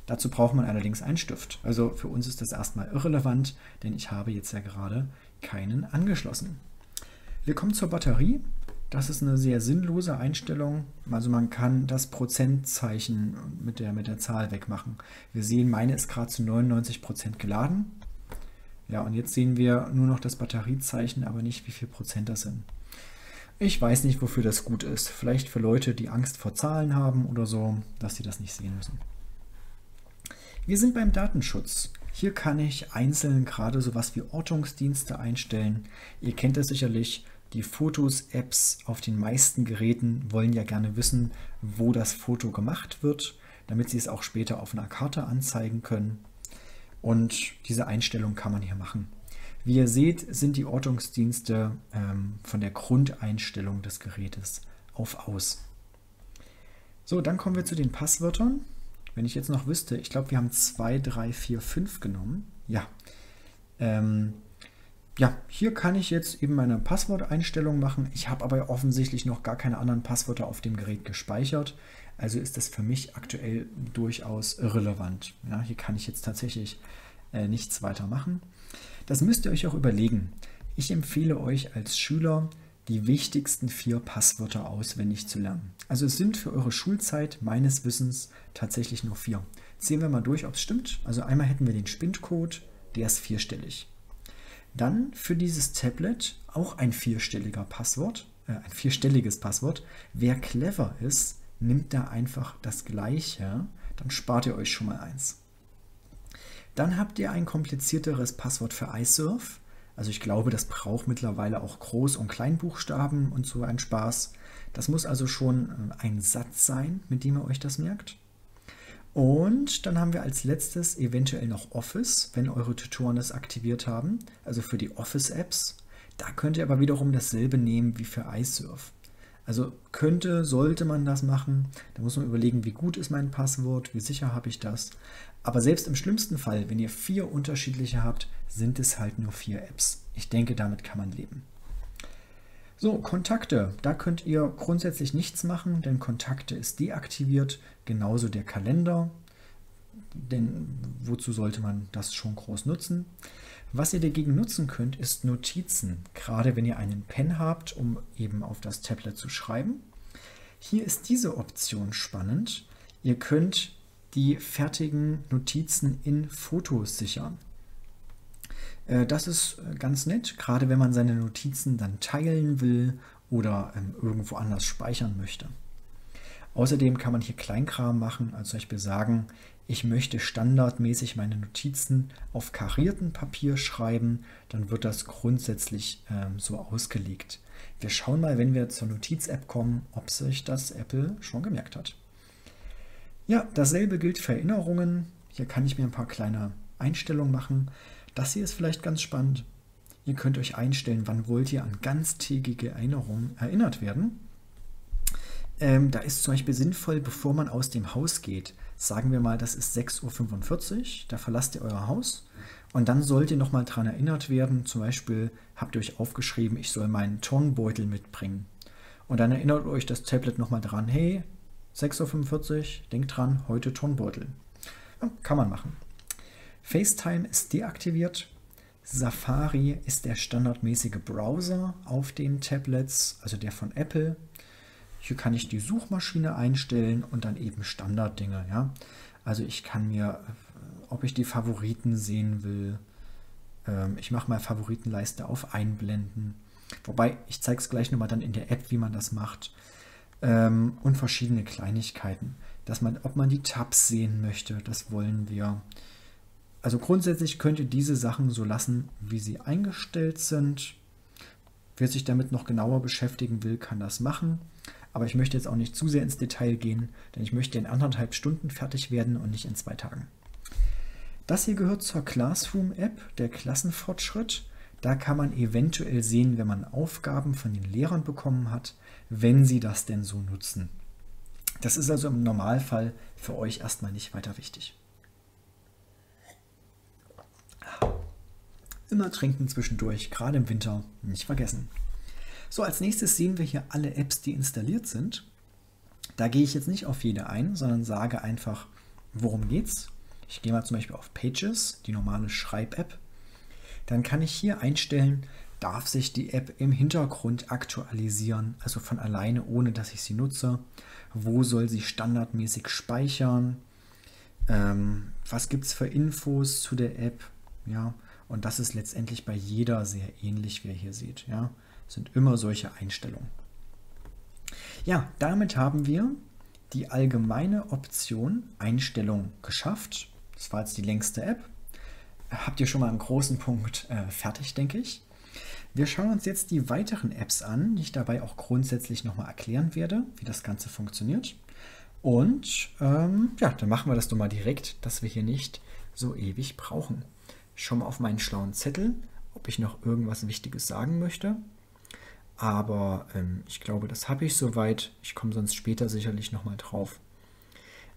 Dazu braucht man allerdings einen Stift. Also für uns ist das erstmal irrelevant, denn ich habe jetzt ja gerade keinen angeschlossen. Wir kommen zur Batterie. Das ist eine sehr sinnlose Einstellung. Also man kann das Prozentzeichen mit der, mit der Zahl wegmachen. Wir sehen, meine ist gerade zu 99% geladen. Ja, und jetzt sehen wir nur noch das Batteriezeichen, aber nicht, wie viel Prozent das sind. Ich weiß nicht, wofür das gut ist. Vielleicht für Leute, die Angst vor Zahlen haben oder so, dass sie das nicht sehen müssen. Wir sind beim Datenschutz. Hier kann ich einzeln gerade sowas wie Ortungsdienste einstellen. Ihr kennt das sicherlich. Die Fotos-Apps auf den meisten Geräten wollen ja gerne wissen, wo das Foto gemacht wird, damit sie es auch später auf einer Karte anzeigen können. Und diese Einstellung kann man hier machen. Wie ihr seht, sind die Ortungsdienste ähm, von der Grundeinstellung des Gerätes auf aus. So, dann kommen wir zu den Passwörtern. Wenn ich jetzt noch wüsste, ich glaube, wir haben 2, 3, 4, 5 genommen. Ja. Ähm, ja, hier kann ich jetzt eben meine Passworteinstellung machen. Ich habe aber offensichtlich noch gar keine anderen Passwörter auf dem Gerät gespeichert. Also ist das für mich aktuell durchaus irrelevant. Ja, hier kann ich jetzt tatsächlich äh, nichts weiter machen. Das müsst ihr euch auch überlegen. Ich empfehle euch als Schüler, die wichtigsten vier Passwörter auswendig zu lernen. Also es sind für eure Schulzeit meines Wissens tatsächlich nur vier. Sehen wir mal durch, ob es stimmt. Also einmal hätten wir den Spindcode, der ist vierstellig. Dann für dieses Tablet auch ein vierstelliger Passwort. äh, ein vierstelliges Passwort. Wer clever ist, nimmt da einfach das gleiche, dann spart ihr euch schon mal eins. Dann habt ihr ein komplizierteres Passwort für iSurf. Also ich glaube, das braucht mittlerweile auch Groß- und Kleinbuchstaben und so ein Spaß. Das muss also schon äh, ein Satz sein, mit dem ihr euch das merkt. Und dann haben wir als letztes eventuell noch Office, wenn eure Tutoren das aktiviert haben, also für die Office-Apps. Da könnt ihr aber wiederum dasselbe nehmen wie für iSurf. Also könnte, sollte man das machen. Da muss man überlegen, wie gut ist mein Passwort, wie sicher habe ich das. Aber selbst im schlimmsten Fall, wenn ihr vier unterschiedliche habt, sind es halt nur vier Apps. Ich denke, damit kann man leben. So, Kontakte. Da könnt ihr grundsätzlich nichts machen, denn Kontakte ist deaktiviert. Genauso der Kalender. Denn wozu sollte man das schon groß nutzen? Was ihr dagegen nutzen könnt, ist Notizen, gerade wenn ihr einen Pen habt, um eben auf das Tablet zu schreiben. Hier ist diese Option spannend. Ihr könnt die fertigen Notizen in Fotos sichern. Äh, das ist äh, ganz nett, gerade wenn man seine Notizen dann teilen will oder ähm, irgendwo anders speichern möchte. Außerdem kann man hier Kleinkram machen, also zum Beispiel sagen, ich möchte standardmäßig meine Notizen auf kariertem Papier schreiben, dann wird das grundsätzlich ähm, so ausgelegt. Wir schauen mal, wenn wir zur Notiz-App kommen, ob sich das Apple schon gemerkt hat. Ja, dasselbe gilt für Erinnerungen. Hier kann ich mir ein paar kleine Einstellungen machen. Das hier ist vielleicht ganz spannend. Ihr könnt euch einstellen, wann wollt ihr an ganztägige Erinnerungen erinnert werden. Ähm, da ist zum Beispiel sinnvoll, bevor man aus dem Haus geht, sagen wir mal, das ist 6.45 Uhr, da verlasst ihr euer Haus und dann sollt ihr nochmal daran erinnert werden, zum Beispiel habt ihr euch aufgeschrieben, ich soll meinen Turnbeutel mitbringen. Und dann erinnert euch das Tablet nochmal dran, hey, 6.45 Uhr, denkt dran, heute Turnbeutel. Ja, kann man machen. FaceTime ist deaktiviert. Safari ist der standardmäßige Browser auf den Tablets, also der von Apple. Hier kann ich die Suchmaschine einstellen und dann eben Standarddinge. Ja? Also ich kann mir, ob ich die Favoriten sehen will, ähm, ich mache mal Favoritenleiste auf Einblenden. Wobei, ich zeige es gleich nochmal dann in der App, wie man das macht. Ähm, und verschiedene Kleinigkeiten. Dass man, ob man die Tabs sehen möchte, das wollen wir. Also grundsätzlich könnt ihr diese Sachen so lassen, wie sie eingestellt sind. Wer sich damit noch genauer beschäftigen will, kann das machen. Aber ich möchte jetzt auch nicht zu sehr ins Detail gehen, denn ich möchte in anderthalb Stunden fertig werden und nicht in zwei Tagen. Das hier gehört zur Classroom-App, der Klassenfortschritt. Da kann man eventuell sehen, wenn man Aufgaben von den Lehrern bekommen hat, wenn sie das denn so nutzen. Das ist also im Normalfall für euch erstmal nicht weiter wichtig. Immer trinken zwischendurch, gerade im Winter, nicht vergessen. So, als nächstes sehen wir hier alle Apps, die installiert sind. Da gehe ich jetzt nicht auf jede ein, sondern sage einfach, worum geht's. Ich gehe mal zum Beispiel auf Pages, die normale Schreib-App. Dann kann ich hier einstellen, darf sich die App im Hintergrund aktualisieren, also von alleine, ohne dass ich sie nutze. Wo soll sie standardmäßig speichern? Ähm, was gibt es für Infos zu der App? Ja, und das ist letztendlich bei jeder sehr ähnlich, wie ihr hier seht. Ja, sind immer solche Einstellungen. Ja, damit haben wir die allgemeine Option Einstellung geschafft. Das war jetzt die längste App. Habt ihr schon mal einen großen Punkt äh, fertig, denke ich. Wir schauen uns jetzt die weiteren Apps an, die ich dabei auch grundsätzlich nochmal erklären werde, wie das Ganze funktioniert. Und ähm, ja, dann machen wir das doch mal direkt, dass wir hier nicht so ewig brauchen. Ich schaue mal auf meinen schlauen Zettel, ob ich noch irgendwas Wichtiges sagen möchte. Aber ähm, ich glaube, das habe ich soweit. Ich komme sonst später sicherlich nochmal drauf.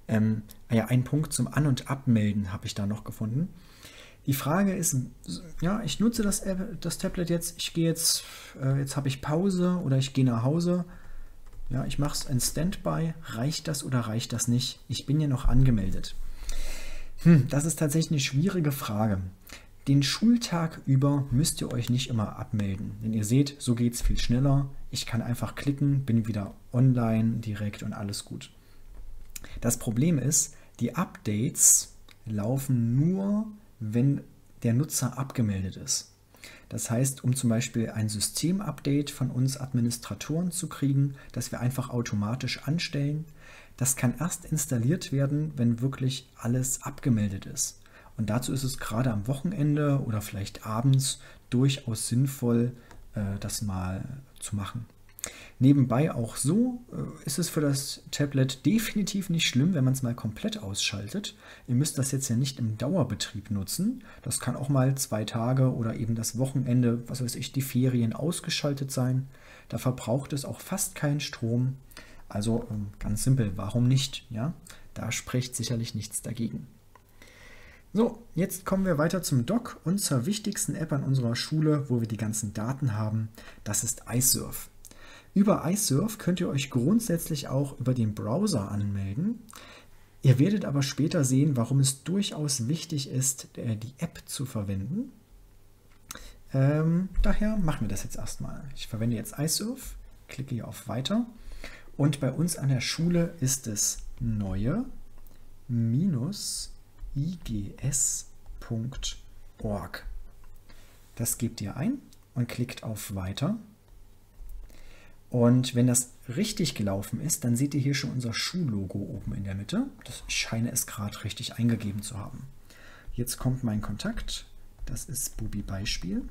Ähm, ah ja, ein Punkt zum An- und Abmelden habe ich da noch gefunden. Die Frage ist, ja, ich nutze das, das Tablet jetzt, ich gehe jetzt, äh, jetzt habe ich Pause oder ich gehe nach Hause. Ja, ich mache es in Standby. Reicht das oder reicht das nicht? Ich bin ja noch angemeldet. Hm, das ist tatsächlich eine schwierige Frage. Den Schultag über müsst ihr euch nicht immer abmelden, denn ihr seht, so geht es viel schneller. Ich kann einfach klicken, bin wieder online direkt und alles gut. Das Problem ist, die Updates laufen nur, wenn der Nutzer abgemeldet ist. Das heißt, um zum Beispiel ein Systemupdate von uns Administratoren zu kriegen, das wir einfach automatisch anstellen, das kann erst installiert werden, wenn wirklich alles abgemeldet ist. Und dazu ist es gerade am Wochenende oder vielleicht abends durchaus sinnvoll, äh, das mal zu machen. Nebenbei auch so äh, ist es für das Tablet definitiv nicht schlimm, wenn man es mal komplett ausschaltet. Ihr müsst das jetzt ja nicht im Dauerbetrieb nutzen. Das kann auch mal zwei Tage oder eben das Wochenende, was weiß ich, die Ferien ausgeschaltet sein. Da verbraucht es auch fast keinen Strom. Also ähm, ganz simpel, warum nicht? Ja, da spricht sicherlich nichts dagegen. So, jetzt kommen wir weiter zum Doc und zur wichtigsten App an unserer Schule, wo wir die ganzen Daten haben. Das ist iSurf. Über iSurf könnt ihr euch grundsätzlich auch über den Browser anmelden. Ihr werdet aber später sehen, warum es durchaus wichtig ist, äh, die App zu verwenden. Ähm, daher machen wir das jetzt erstmal. Ich verwende jetzt iSurf, klicke hier auf Weiter und bei uns an der Schule ist es neue igs.org. Das gebt ihr ein und klickt auf Weiter. Und wenn das richtig gelaufen ist, dann seht ihr hier schon unser Schuhlogo oben in der Mitte. Das scheine es gerade richtig eingegeben zu haben. Jetzt kommt mein Kontakt. Das ist Bubi Beispiel.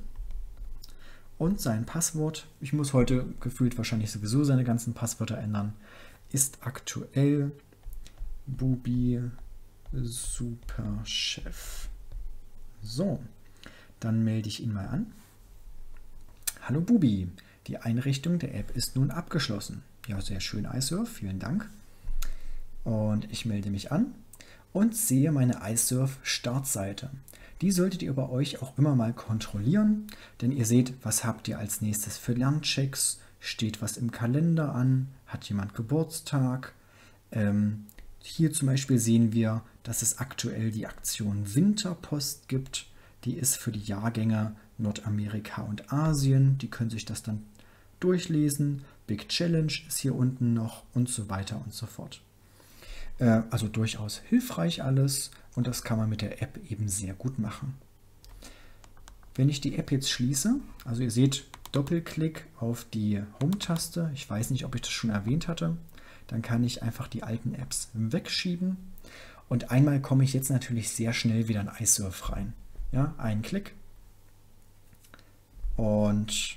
Und sein Passwort, ich muss heute gefühlt wahrscheinlich sowieso seine ganzen Passwörter ändern, ist aktuell Bubi Superchef. So, dann melde ich ihn mal an. Hallo Bubi, die Einrichtung der App ist nun abgeschlossen. Ja, sehr schön, iSurf, vielen Dank. Und ich melde mich an und sehe meine iSurf Startseite. Die solltet ihr bei euch auch immer mal kontrollieren, denn ihr seht, was habt ihr als nächstes für Lernchecks, steht was im Kalender an, hat jemand Geburtstag. Ähm, hier zum Beispiel sehen wir, dass es aktuell die Aktion Winterpost gibt. Die ist für die Jahrgänge Nordamerika und Asien. Die können sich das dann durchlesen. Big Challenge ist hier unten noch und so weiter und so fort. Äh, also durchaus hilfreich alles und das kann man mit der App eben sehr gut machen. Wenn ich die App jetzt schließe, also ihr seht Doppelklick auf die Home-Taste, ich weiß nicht, ob ich das schon erwähnt hatte, dann kann ich einfach die alten Apps wegschieben und einmal komme ich jetzt natürlich sehr schnell wieder in iSurf rein. Ja, einen Klick und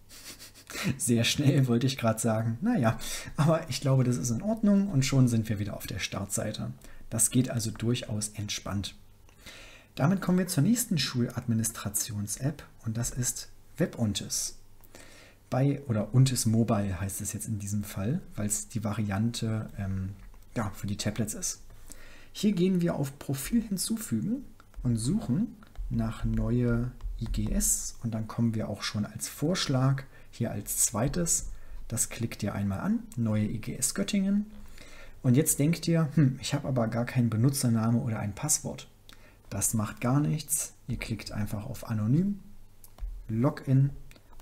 (laughs) sehr schnell wollte ich gerade sagen. Naja, aber ich glaube, das ist in Ordnung und schon sind wir wieder auf der Startseite. Das geht also durchaus entspannt. Damit kommen wir zur nächsten Schuladministrations-App und das ist WebUntis. Bei oder Untis Mobile heißt es jetzt in diesem Fall, weil es die Variante ähm, ja, für die Tablets ist. Hier gehen wir auf Profil hinzufügen und suchen nach neue IGS und dann kommen wir auch schon als Vorschlag hier als zweites. Das klickt ihr einmal an, neue IGS Göttingen. Und jetzt denkt ihr, hm, ich habe aber gar keinen Benutzername oder ein Passwort. Das macht gar nichts. Ihr klickt einfach auf Anonym, Login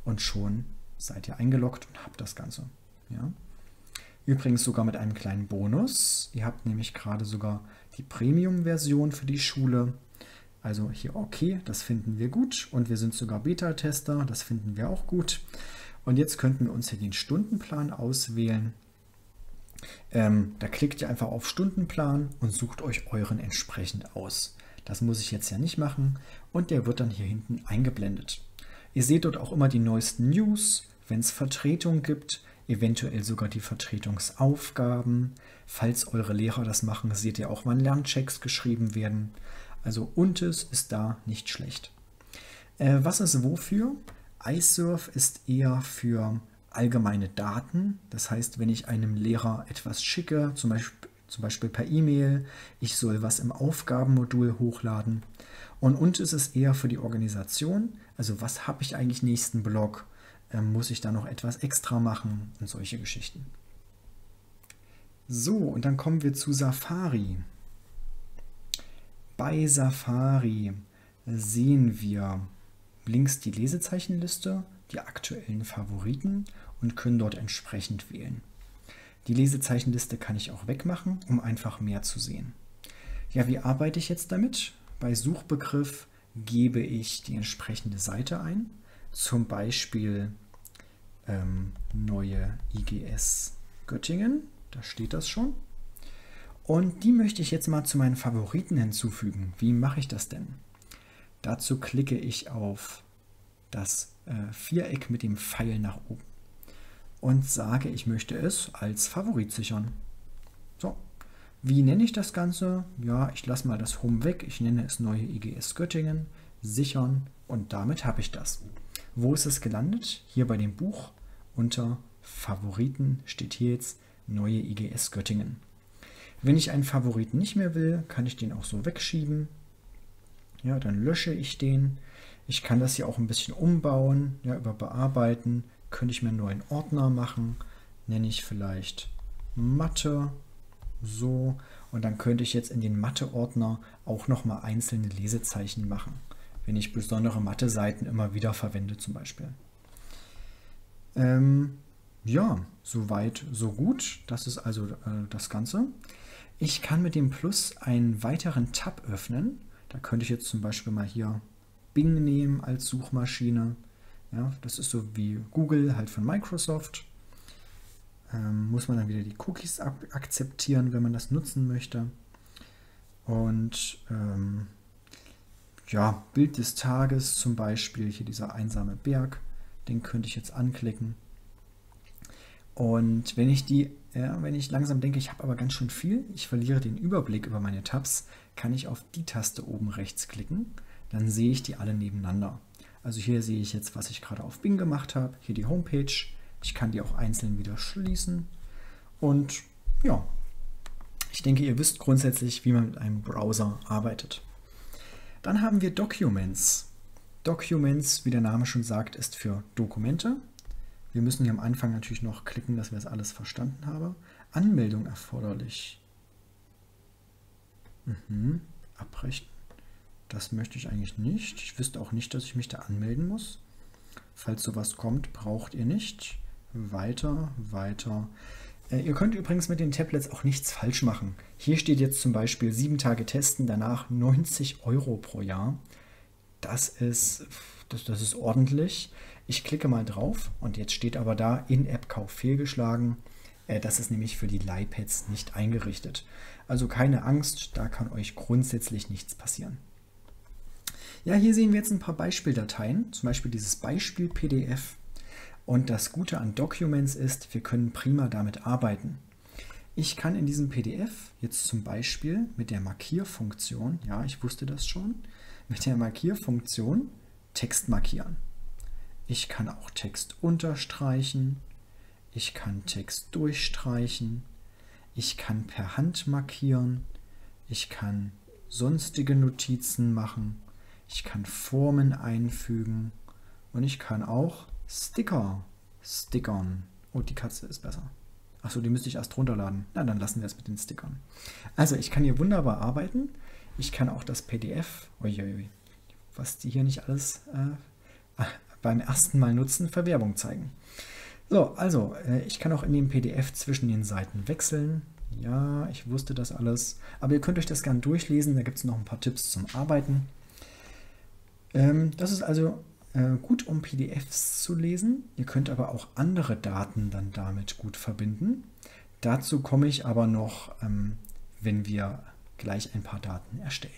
und schon seid ihr eingeloggt und habt das Ganze. Ja? Übrigens sogar mit einem kleinen Bonus. Ihr habt nämlich gerade sogar die Premium-Version für die Schule. Also hier okay, das finden wir gut. Und wir sind sogar Beta-Tester, das finden wir auch gut. Und jetzt könnten wir uns hier den Stundenplan auswählen. Ähm, da klickt ihr einfach auf Stundenplan und sucht euch euren entsprechend aus. Das muss ich jetzt ja nicht machen und der wird dann hier hinten eingeblendet. Ihr seht dort auch immer die neuesten News, wenn es Vertretung gibt, eventuell sogar die Vertretungsaufgaben. Falls eure Lehrer das machen, seht ihr auch, wann Lernchecks geschrieben werden. Also Untes ist da nicht schlecht. Äh, was ist wofür? iSurf ist eher für allgemeine Daten. Das heißt, wenn ich einem Lehrer etwas schicke, zum Beispiel, zum Beispiel per E-Mail, ich soll was im Aufgabenmodul hochladen. Und und ist eher für die Organisation. Also was habe ich eigentlich nächsten Blog? Ähm, muss ich da noch etwas extra machen und solche Geschichten. So, und dann kommen wir zu Safari. Bei Safari sehen wir links die Lesezeichenliste, die aktuellen Favoriten und können dort entsprechend wählen. Die Lesezeichenliste kann ich auch wegmachen, um einfach mehr zu sehen. Ja, wie arbeite ich jetzt damit? Bei Suchbegriff gebe ich die entsprechende Seite ein, zum Beispiel ähm, neue IGS Göttingen, da steht das schon. Und die möchte ich jetzt mal zu meinen Favoriten hinzufügen. Wie mache ich das denn? Dazu klicke ich auf das äh, Viereck mit dem Pfeil nach oben und sage, ich möchte es als Favorit sichern. So, wie nenne ich das Ganze? Ja, ich lasse mal das Home weg. Ich nenne es neue IGS Göttingen, sichern und damit habe ich das. Wo ist es gelandet? Hier bei dem Buch unter Favoriten steht hier jetzt neue IGS Göttingen. Wenn ich einen Favoriten nicht mehr will, kann ich den auch so wegschieben. Ja, dann lösche ich den. Ich kann das hier auch ein bisschen umbauen, ja, über Bearbeiten. Könnte ich mir einen neuen Ordner machen. Nenne ich vielleicht Mathe. So. Und dann könnte ich jetzt in den Mathe-Ordner auch nochmal einzelne Lesezeichen machen, wenn ich besondere Mathe-Seiten immer wieder verwende zum Beispiel. Ähm, ja, soweit, so gut. Das ist also äh, das Ganze. Ich kann mit dem Plus einen weiteren Tab öffnen. Da könnte ich jetzt zum Beispiel mal hier Bing nehmen als Suchmaschine. Ja, das ist so wie Google halt von Microsoft. Ähm, muss man dann wieder die Cookies akzeptieren, wenn man das nutzen möchte. Und ähm, ja, Bild des Tages zum Beispiel, hier dieser einsame Berg, den könnte ich jetzt anklicken. Und wenn ich die ja, wenn ich langsam denke, ich habe aber ganz schön viel, ich verliere den Überblick über meine Tabs, kann ich auf die Taste oben rechts klicken. Dann sehe ich die alle nebeneinander. Also hier sehe ich jetzt, was ich gerade auf Bing gemacht habe. Hier die Homepage. Ich kann die auch einzeln wieder schließen. Und ja, ich denke, ihr wisst grundsätzlich, wie man mit einem Browser arbeitet. Dann haben wir Documents. Documents, wie der Name schon sagt, ist für Dokumente. Wir müssen hier am Anfang natürlich noch klicken, dass wir das alles verstanden haben. Anmeldung erforderlich. Mhm. Abbrechen. Das möchte ich eigentlich nicht. Ich wüsste auch nicht, dass ich mich da anmelden muss. Falls sowas kommt, braucht ihr nicht. Weiter, weiter. Äh, ihr könnt übrigens mit den Tablets auch nichts falsch machen. Hier steht jetzt zum Beispiel 7 Tage testen, danach 90 Euro pro Jahr. Das ist, das, das ist ordentlich. Ich klicke mal drauf und jetzt steht aber da In-App-Kauf fehlgeschlagen. Äh, das ist nämlich für die LiPads nicht eingerichtet. Also keine Angst, da kann euch grundsätzlich nichts passieren. Ja, hier sehen wir jetzt ein paar Beispieldateien, zum Beispiel dieses Beispiel-PDF. Und das Gute an Documents ist, wir können prima damit arbeiten. Ich kann in diesem PDF jetzt zum Beispiel mit der Markierfunktion, ja, ich wusste das schon, mit der Markierfunktion Text markieren. Ich kann auch Text unterstreichen. Ich kann Text durchstreichen. Ich kann per Hand markieren. Ich kann sonstige Notizen machen. Ich kann Formen einfügen. Und ich kann auch Sticker stickern. Oh, die Katze ist besser. Achso, die müsste ich erst runterladen. Na, dann lassen wir es mit den Stickern. Also, ich kann hier wunderbar arbeiten. Ich kann auch das PDF, uiuiui, was die hier nicht alles äh, beim ersten Mal nutzen für Werbung zeigen. So, also, äh, ich kann auch in dem PDF zwischen den Seiten wechseln. Ja, ich wusste das alles. Aber ihr könnt euch das gerne durchlesen. Da gibt es noch ein paar Tipps zum Arbeiten. Ähm, das ist also äh, gut, um PDFs zu lesen. Ihr könnt aber auch andere Daten dann damit gut verbinden. Dazu komme ich aber noch, ähm, wenn wir gleich ein paar Daten erstellen.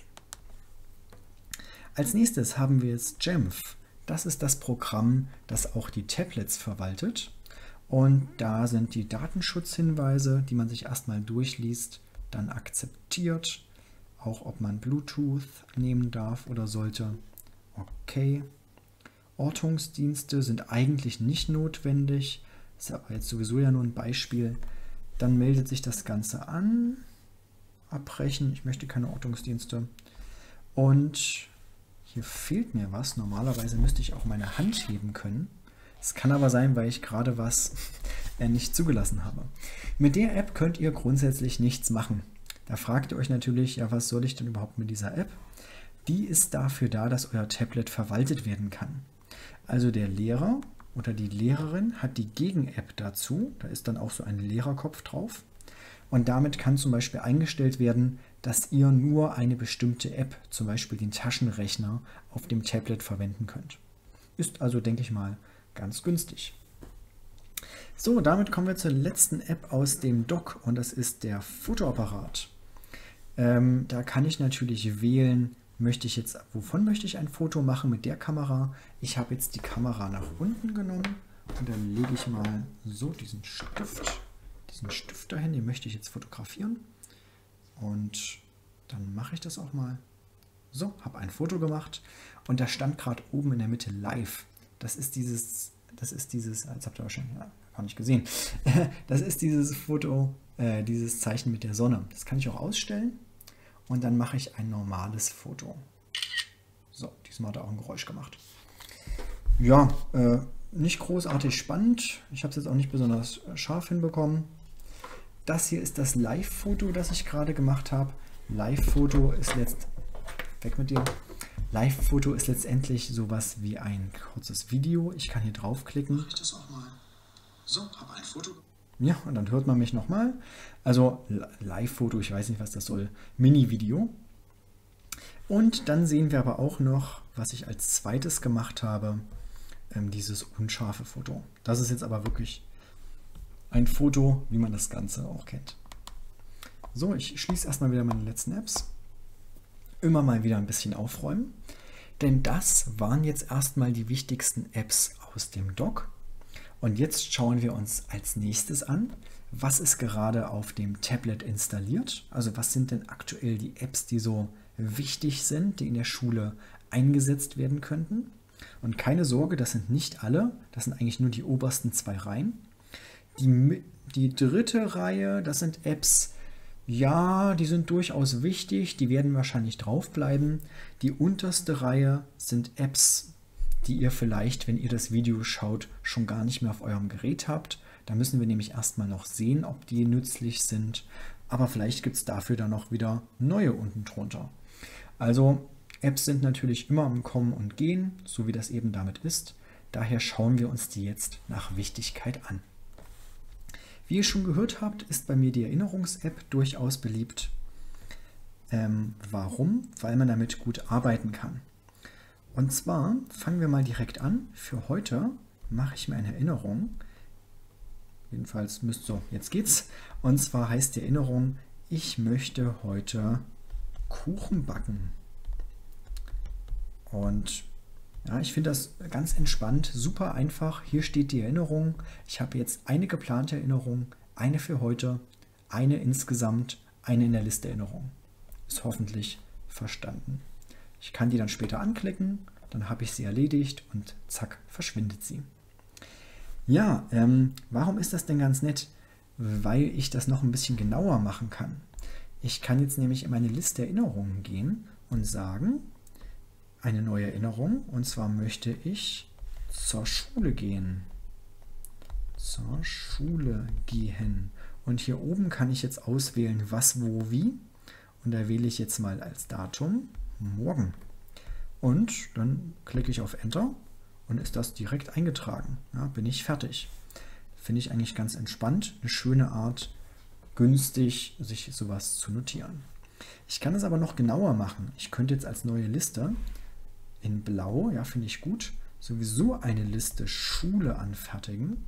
Als nächstes haben wir jetzt Jamf. Das ist das Programm, das auch die Tablets verwaltet. Und da sind die Datenschutzhinweise, die man sich erstmal durchliest, dann akzeptiert. Auch ob man Bluetooth nehmen darf oder sollte. Okay. Ortungsdienste sind eigentlich nicht notwendig. Ist aber jetzt sowieso ja nur ein Beispiel. Dann meldet sich das Ganze an. Abbrechen. Ich möchte keine Ortungsdienste. Und hier fehlt mir was. Normalerweise müsste ich auch meine Hand heben können. Es kann aber sein, weil ich gerade was (laughs) äh, nicht zugelassen habe. Mit der App könnt ihr grundsätzlich nichts machen. Da fragt ihr euch natürlich, ja, was soll ich denn überhaupt mit dieser App? Die ist dafür da, dass euer Tablet verwaltet werden kann. Also der Lehrer oder die Lehrerin hat die Gegen-App dazu. Da ist dann auch so ein Lehrerkopf drauf. Und damit kann zum Beispiel eingestellt werden, dass ihr nur eine bestimmte App, zum Beispiel den Taschenrechner, auf dem Tablet verwenden könnt. Ist also, denke ich mal, ganz günstig. So, damit kommen wir zur letzten App aus dem Dock und das ist der Fotoapparat. Ähm, da kann ich natürlich wählen, möchte ich jetzt, wovon möchte ich ein Foto machen mit der Kamera? Ich habe jetzt die Kamera nach unten genommen und dann lege ich mal so diesen Stift, diesen Stift dahin, den möchte ich jetzt fotografieren. Und dann mache ich das auch mal. So, habe ein Foto gemacht und da stand gerade oben in der Mitte live. Das ist dieses, das ist dieses, jetzt habt ihr wahrscheinlich gar nicht gesehen. (laughs) Das ist dieses Foto, äh, dieses Zeichen mit der Sonne. Das kann ich auch ausstellen und dann mache ich ein normales Foto. So, diesmal hat er auch ein Geräusch gemacht. Ja, äh, nicht großartig spannend. Ich habe es jetzt auch nicht besonders scharf hinbekommen. Das hier ist das Live-Foto, das ich gerade gemacht habe. Live-Foto ist letzt weg mit dir. Live-Foto ist letztendlich sowas wie ein kurzes Video. Ich kann hier draufklicken. Ich das auch mal. So, habe ein Foto. Ja, und dann hört man mich nochmal. Also Live-Foto, ich weiß nicht, was das soll. Mini-Video. Und dann sehen wir aber auch noch, was ich als zweites gemacht habe, ähm, dieses unscharfe Foto. Das ist jetzt aber wirklich ein Foto, wie man das Ganze auch kennt. So, ich schließe erstmal wieder meine letzten Apps. Immer mal wieder ein bisschen aufräumen. Denn das waren jetzt erstmal die wichtigsten Apps aus dem Dock. Und jetzt schauen wir uns als nächstes an, was ist gerade auf dem Tablet installiert. Also was sind denn aktuell die Apps, die so wichtig sind, die in der Schule eingesetzt werden könnten. Und keine Sorge, das sind nicht alle, das sind eigentlich nur die obersten zwei Reihen. Die, die dritte Reihe, das sind Apps, ja, die sind durchaus wichtig, die werden wahrscheinlich draufbleiben. Die unterste Reihe sind Apps, die ihr vielleicht, wenn ihr das Video schaut, schon gar nicht mehr auf eurem Gerät habt. Da müssen wir nämlich erstmal noch sehen, ob die nützlich sind. Aber vielleicht gibt es dafür dann noch wieder neue unten drunter. Also Apps sind natürlich immer am Kommen und Gehen, so wie das eben damit ist. Daher schauen wir uns die jetzt nach Wichtigkeit an. Wie ihr schon gehört habt, ist bei mir die Erinnerungs-App durchaus beliebt. Ähm, warum? Weil man damit gut arbeiten kann. Und zwar fangen wir mal direkt an. Für heute mache ich mir eine Erinnerung. Jedenfalls müsst so, jetzt geht's. Und zwar heißt die Erinnerung, ich möchte heute Kuchen backen. Und ja, ich finde das ganz entspannt, super einfach. Hier steht die Erinnerung. Ich habe jetzt eine geplante Erinnerung, eine für heute, eine insgesamt, eine in der Liste Erinnerung. Ist hoffentlich verstanden. Ich kann die dann später anklicken, dann habe ich sie erledigt und zack, verschwindet sie. Ja, ähm, warum ist das denn ganz nett? Weil ich das noch ein bisschen genauer machen kann. Ich kann jetzt nämlich in meine Liste Erinnerungen gehen und sagen, eine neue Erinnerung, und zwar möchte ich zur Schule gehen. Zur Schule gehen. Und hier oben kann ich jetzt auswählen, was, wo, wie. Und da wähle ich jetzt mal als Datum morgen. Und dann klicke ich auf Enter und ist das direkt eingetragen. Ja, bin ich fertig. Finde ich eigentlich ganz entspannt. Eine schöne Art, günstig sich sowas zu notieren. Ich kann es aber noch genauer machen. Ich könnte jetzt als neue Liste in Blau, ja, finde ich gut, sowieso eine Liste Schule anfertigen.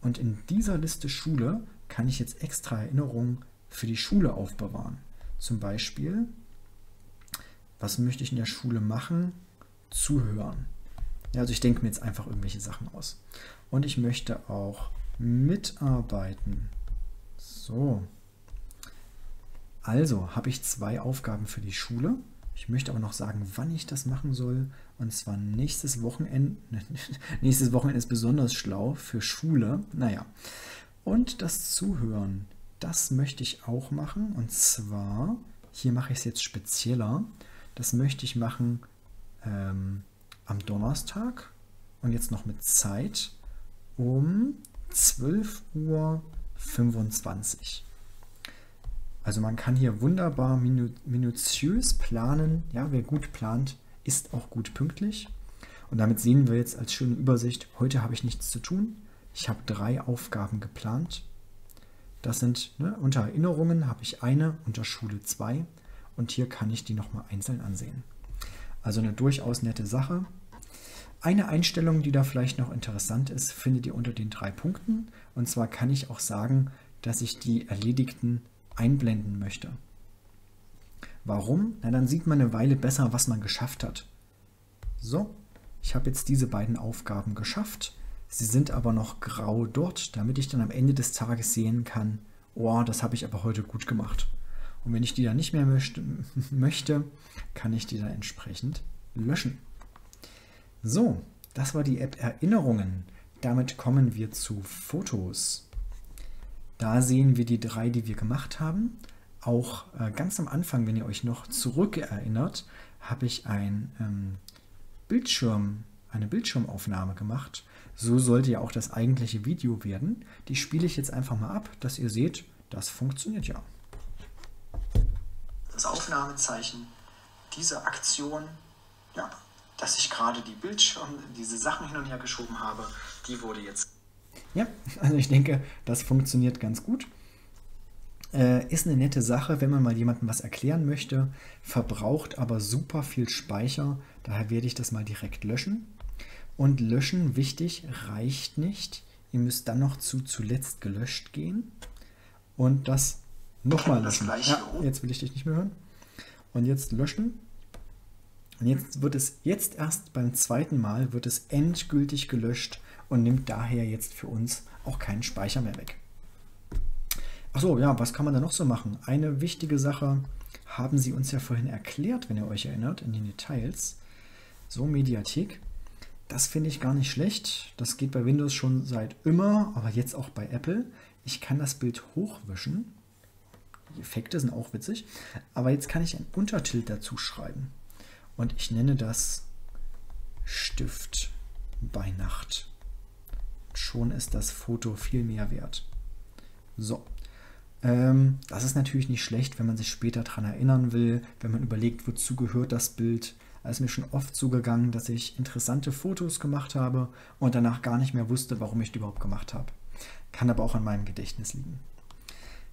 Und in dieser Liste Schule kann ich jetzt extra Erinnerungen für die Schule aufbewahren. Zum Beispiel was möchte ich in der Schule machen? Zuhören. Ja, also ich denke mir jetzt einfach irgendwelche Sachen aus. Und ich möchte auch mitarbeiten. So. Also habe ich zwei Aufgaben für die Schule. Ich möchte aber noch sagen, wann ich das machen soll. Und zwar nächstes Wochenende. (laughs) nächstes Wochenende ist besonders schlau für Schule. Naja. Und das Zuhören, das möchte ich auch machen. Und zwar, hier mache ich es jetzt spezieller. Das möchte ich machen ähm, am Donnerstag und jetzt noch mit Zeit um 12.25 Uhr. Also man kann hier wunderbar minu minutiös planen. Ja, wer gut plant, ist auch gut pünktlich. Und damit sehen wir jetzt als schöne Übersicht, heute habe ich nichts zu tun. Ich habe drei Aufgaben geplant. Das sind ne, unter Erinnerungen habe ich eine, unter Schule zwei und hier kann ich die nochmal einzeln ansehen. Also eine durchaus nette Sache. Eine Einstellung, die da vielleicht noch interessant ist, findet ihr unter den drei Punkten. Und zwar kann ich auch sagen, dass ich die erledigten einblenden möchte. Warum? Na, dann sieht man eine Weile besser, was man geschafft hat. So, ich habe jetzt diese beiden Aufgaben geschafft. Sie sind aber noch grau dort, damit ich dann am Ende des Tages sehen kann, oh, das habe ich aber heute gut gemacht. Und wenn ich die dann nicht mehr (laughs) möchte, kann ich die dann entsprechend löschen. So, das war die App Erinnerungen. Damit kommen wir zu Fotos. Da sehen wir die drei, die wir gemacht haben. Auch äh, ganz am Anfang, wenn ihr euch noch zurückerinnert, habe ich ein ähm, Bildschirm, eine Bildschirmaufnahme gemacht. So sollte ja auch das eigentliche Video werden. Die spiele ich jetzt einfach mal ab, dass ihr seht, das funktioniert ja. Das Aufnahmezeichen dieser Aktion, ja, dass ich gerade die Bildschirm, diese Sachen hin und her geschoben habe, die wurde jetzt. Ja, also ich denke, das funktioniert ganz gut. Äh, ist eine nette Sache, wenn man mal jemandem was erklären möchte, verbraucht aber super viel Speicher. Daher werde ich das mal direkt löschen. Und löschen, wichtig, reicht nicht. Ihr müsst dann noch zu zuletzt gelöscht gehen und das nochmal löschen. Ja, jetzt will ich dich nicht mehr hören. Und jetzt löschen. Und jetzt wird es jetzt erst beim zweiten Mal wird es endgültig gelöscht und nimmt daher jetzt für uns auch keinen Speicher mehr weg. Achso, ja, was kann man da noch so machen? Eine wichtige Sache haben sie uns ja vorhin erklärt, wenn ihr euch erinnert, in den Details. So, Mediathek. Das finde ich gar nicht schlecht. Das geht bei Windows schon seit immer, aber jetzt auch bei Apple. Ich kann das Bild hochwischen. Die Effekte sind auch witzig. Aber jetzt kann ich ein Untertitel dazu schreiben. Und ich nenne das Stift bei Nacht. Schon ist das Foto viel mehr wert. So, ähm, das ist natürlich nicht schlecht, wenn man sich später daran erinnern will, wenn man überlegt, wozu gehört das Bild. Da ist mir schon oft zugegangen, dass ich interessante Fotos gemacht habe und danach gar nicht mehr wusste, warum ich die überhaupt gemacht habe. Kann aber auch an meinem Gedächtnis liegen.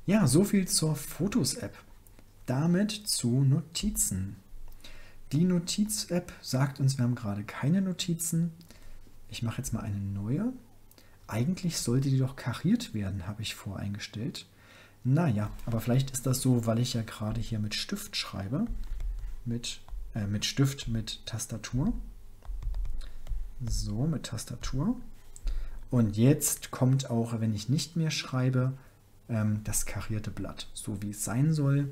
Ja, so viel zur Fotos-App. Damit zu Notizen. Die Notiz-App sagt uns, wir haben gerade keine Notizen. Ich mache jetzt mal eine neue. Eigentlich sollte die doch kariert werden, habe ich voreingestellt. Naja, aber vielleicht ist das so, weil ich ja gerade hier mit Stift schreibe. Mit, äh, mit Stift mit Tastatur. So, mit Tastatur. Und jetzt kommt auch, wenn ich nicht mehr schreibe, ähm, das karierte Blatt, so wie es sein soll.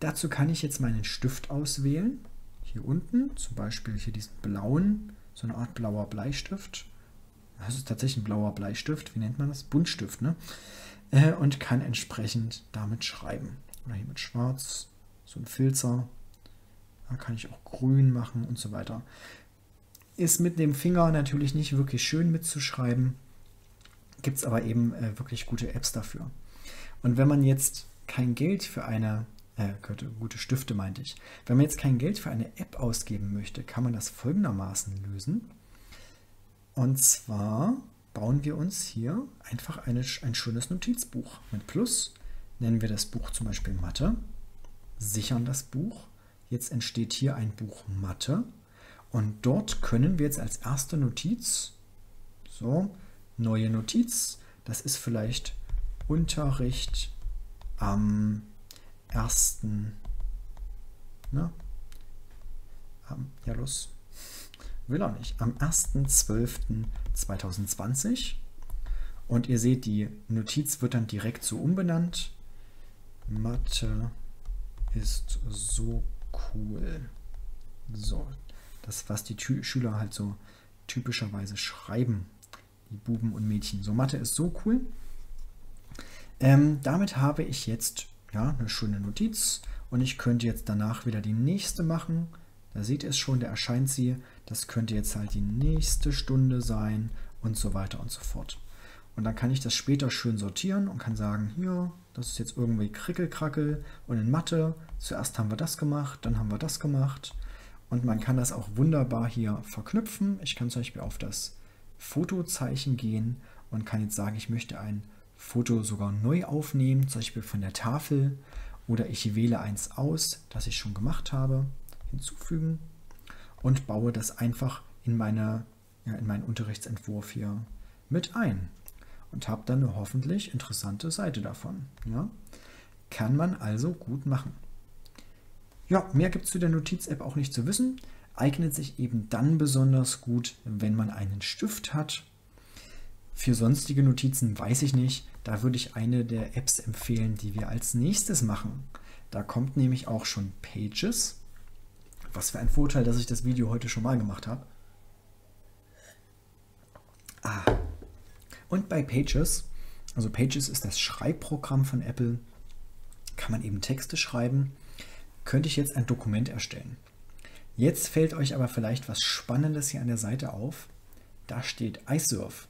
Dazu kann ich jetzt meinen Stift auswählen. Hier unten, zum Beispiel hier diesen blauen, so eine Art blauer Bleistift. Das ist tatsächlich ein blauer Bleistift. Wie nennt man das? Buntstift, ne? äh, und kann entsprechend damit schreiben. Oder hier mit Schwarz, so ein Filzer. Da kann ich auch grün machen und so weiter. Ist mit dem Finger natürlich nicht wirklich schön mitzuschreiben. Gibt es aber eben äh, wirklich gute Apps dafür. Und wenn man jetzt kein Geld für eine, äh, gute Stifte meinte ich, wenn man jetzt kein Geld für eine App ausgeben möchte, kann man das folgendermaßen lösen. Und zwar bauen wir uns hier einfach eine, ein schönes Notizbuch. Mit Plus nennen wir das Buch zum Beispiel Mathe, sichern das Buch. Jetzt entsteht hier ein Buch Mathe und dort können wir jetzt als erste Notiz, so, neue Notiz, das ist vielleicht Unterricht am 1. Ne? Ja, los. Will er nicht. Am 1.12.2020. Und ihr seht, die Notiz wird dann direkt so umbenannt. Mathe ist so cool. So, das, was die Schüler halt so typischerweise schreiben, die Buben und Mädchen. So, Mathe ist so cool. Ähm, damit habe ich jetzt ja, eine schöne Notiz und ich könnte jetzt danach wieder die nächste machen. Da seht ihr es schon, da erscheint sie. Das könnte jetzt halt die nächste Stunde sein und so weiter und so fort. Und dann kann ich das später schön sortieren und kann sagen, hier, das ist jetzt irgendwie Krickelkrackel und in Mathe, zuerst haben wir das gemacht, dann haben wir das gemacht. Und man kann das auch wunderbar hier verknüpfen. Ich kann zum Beispiel auf das Fotozeichen gehen und kann jetzt sagen, ich möchte ein Foto sogar neu aufnehmen, zum Beispiel von der Tafel. Oder ich wähle eins aus, das ich schon gemacht habe, hinzufügen und baue das einfach in, meine, ja, in meinen Unterrichtsentwurf hier mit ein. Und habe dann eine hoffentlich interessante Seite davon. Ja? Kann man also gut machen. Ja, mehr gibt es zu der Notiz-App auch nicht zu wissen. Eignet sich eben dann besonders gut, wenn man einen Stift hat. Für sonstige Notizen weiß ich nicht. Da würde ich eine der Apps empfehlen, die wir als nächstes machen. Da kommt nämlich auch schon Pages. Was für ein Vorteil, dass ich das Video heute schon mal gemacht habe. Ah. Und bei Pages, also Pages ist das Schreibprogramm von Apple, kann man eben Texte schreiben könnte ich jetzt ein Dokument erstellen. Jetzt fällt euch aber vielleicht was Spannendes hier an der Seite auf. Da steht iSurf,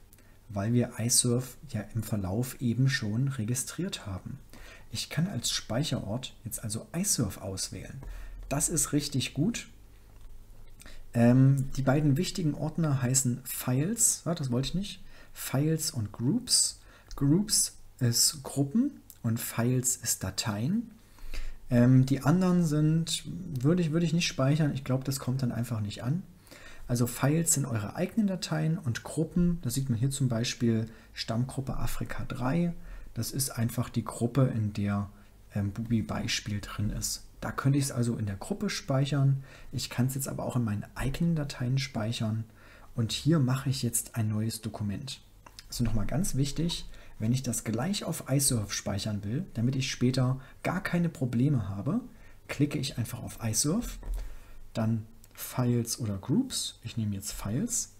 weil wir iSurf ja im Verlauf eben schon registriert haben. Ich kann als Speicherort jetzt also iSurf auswählen. Das ist richtig gut. Ähm, die beiden wichtigen Ordner heißen Files, ja, das wollte ich nicht, Files und Groups. Groups ist Gruppen und Files ist Dateien. Ähm, die anderen sind, würde ich, würde ich nicht speichern. Ich glaube, das kommt dann einfach nicht an. Also Files sind eure eigenen Dateien und Gruppen, das sieht man hier zum Beispiel Stammgruppe Afrika 3. Das ist einfach die Gruppe, in der ähm, Bubi Beispiel drin ist. Da könnte ich es also in der Gruppe speichern. Ich kann es jetzt aber auch in meinen eigenen Dateien speichern. Und hier mache ich jetzt ein neues Dokument. Also nochmal ganz wichtig, wenn ich das gleich auf iSurf speichern will, damit ich später gar keine Probleme habe, klicke ich einfach auf iSurf, dann Files oder Groups. Ich nehme jetzt Files.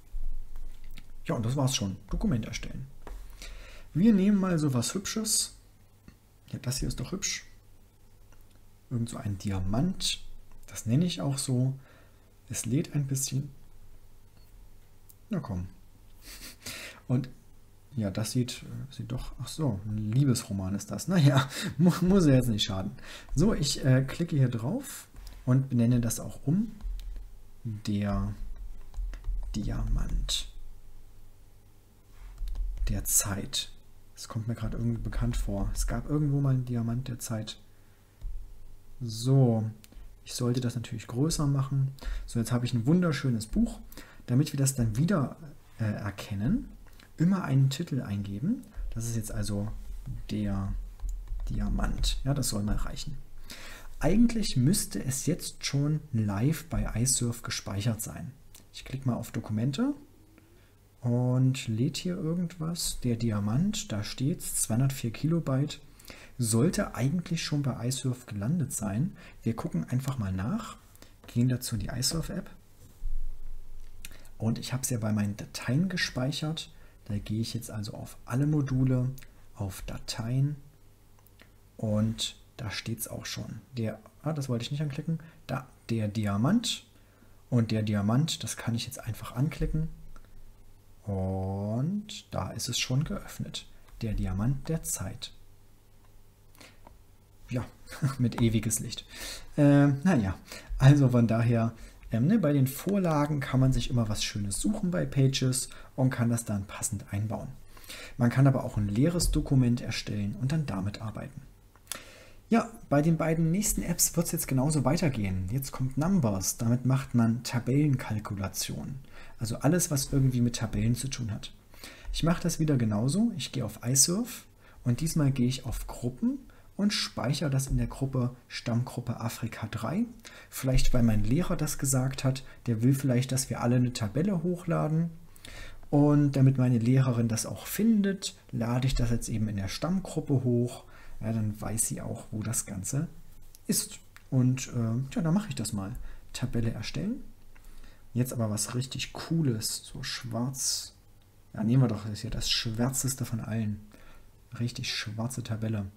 Ja, und das war's schon. Dokument erstellen. Wir nehmen mal so was Hübsches. Ja, das hier ist doch hübsch. Irgend so ein Diamant. Das nenne ich auch so. Es lädt ein bisschen. Na komm. (laughs) Und ja, das sieht, äh, sieht doch, ach so, ein Liebesroman ist das. Naja, (laughs) muss, muss ja jetzt nicht schaden. So, ich äh, klicke hier drauf und benenne das auch um. Der Diamant der Zeit. Das kommt mir gerade irgendwie bekannt vor. Es gab irgendwo mal einen Diamant der Zeit. So, ich sollte das natürlich größer machen. So, jetzt habe ich ein wunderschönes Buch. Damit wir das dann wieder äh, erkennen, immer einen Titel eingeben. Das ist jetzt also der Diamant. Ja, das soll mal reichen. Eigentlich müsste es jetzt schon live bei iSurf gespeichert sein. Ich klicke mal auf Dokumente und lädt hier irgendwas. Der Diamant, da steht es, 204 Kilobyte. Sollte eigentlich schon bei iSurf gelandet sein. Wir gucken einfach mal nach, gehen dazu in die iSurf-App. Und ich habe es ja bei meinen Dateien gespeichert. Da gehe ich jetzt also auf alle Module, auf Dateien und da steht es auch schon. Der, ah, das wollte ich nicht anklicken, da der Diamant und der Diamant, das kann ich jetzt einfach anklicken und da ist es schon geöffnet. Der Diamant der Zeit. Ja, (laughs) mit ewiges Licht. Äh, naja, also von daher ähm, ne, bei den Vorlagen kann man sich immer was Schönes suchen bei Pages und kann das dann passend einbauen. Man kann aber auch ein leeres Dokument erstellen und dann damit arbeiten. Ja, bei den beiden nächsten Apps wird es jetzt genauso weitergehen. Jetzt kommt Numbers, damit macht man Tabellenkalkulation. Also alles, was irgendwie mit Tabellen zu tun hat. Ich mache das wieder genauso. Ich gehe auf iSurf und diesmal gehe ich auf Gruppen und speichere das in der Gruppe Stammgruppe Afrika 3. Vielleicht, weil mein Lehrer das gesagt hat, der will vielleicht, dass wir alle eine Tabelle hochladen. Und damit meine Lehrerin das auch findet, lade ich das jetzt eben in der Stammgruppe hoch. Ja, dann weiß sie auch, wo das Ganze ist. Und äh, ja, dann mache ich das mal. Tabelle erstellen. Jetzt aber was richtig Cooles, so schwarz. Ja, nehmen wir doch, das ist ja das schwärzeste von allen. Richtig schwarze Tabelle.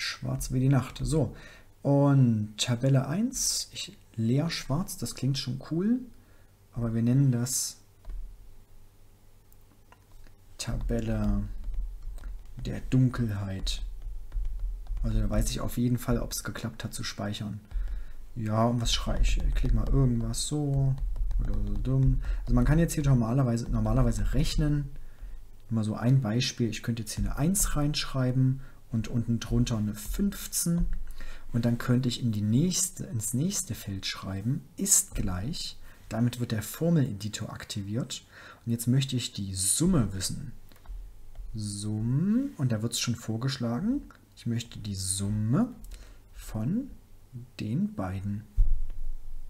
Schwarz wie die Nacht. So, und Tabelle 1, ich leer schwarz, das klingt schon cool, aber wir nennen das Tabelle der Dunkelheit. Also da weiß ich auf jeden Fall, ob es geklappt hat zu speichern. Ja, und was schreibe ich? Ich klicke mal irgendwas so. Also man kann jetzt hier normalerweise, normalerweise rechnen. Mal so ein Beispiel, ich könnte jetzt hier eine 1 reinschreiben und unten drunter eine 15 und dann könnte ich in die nächste, ins nächste Feld schreiben, ist gleich, damit wird der Formeleditor aktiviert und jetzt möchte ich die Summe wissen. Summe, und da wird es schon vorgeschlagen, ich möchte die Summe von den beiden,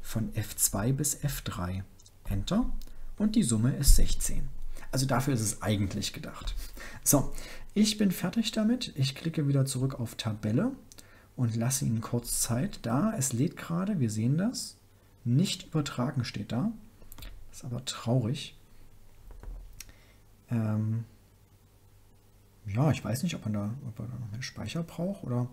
von F2 bis F3. Enter und die Summe ist 16. Also dafür ist es eigentlich gedacht. So, ich bin fertig damit. Ich klicke wieder zurück auf Tabelle und lasse Ihnen kurz Zeit. Da, es lädt gerade, wir sehen das. Nicht übertragen steht da. Ist aber traurig. Ähm ja, ich weiß nicht, ob man da, ob man da noch mehr Speicher braucht oder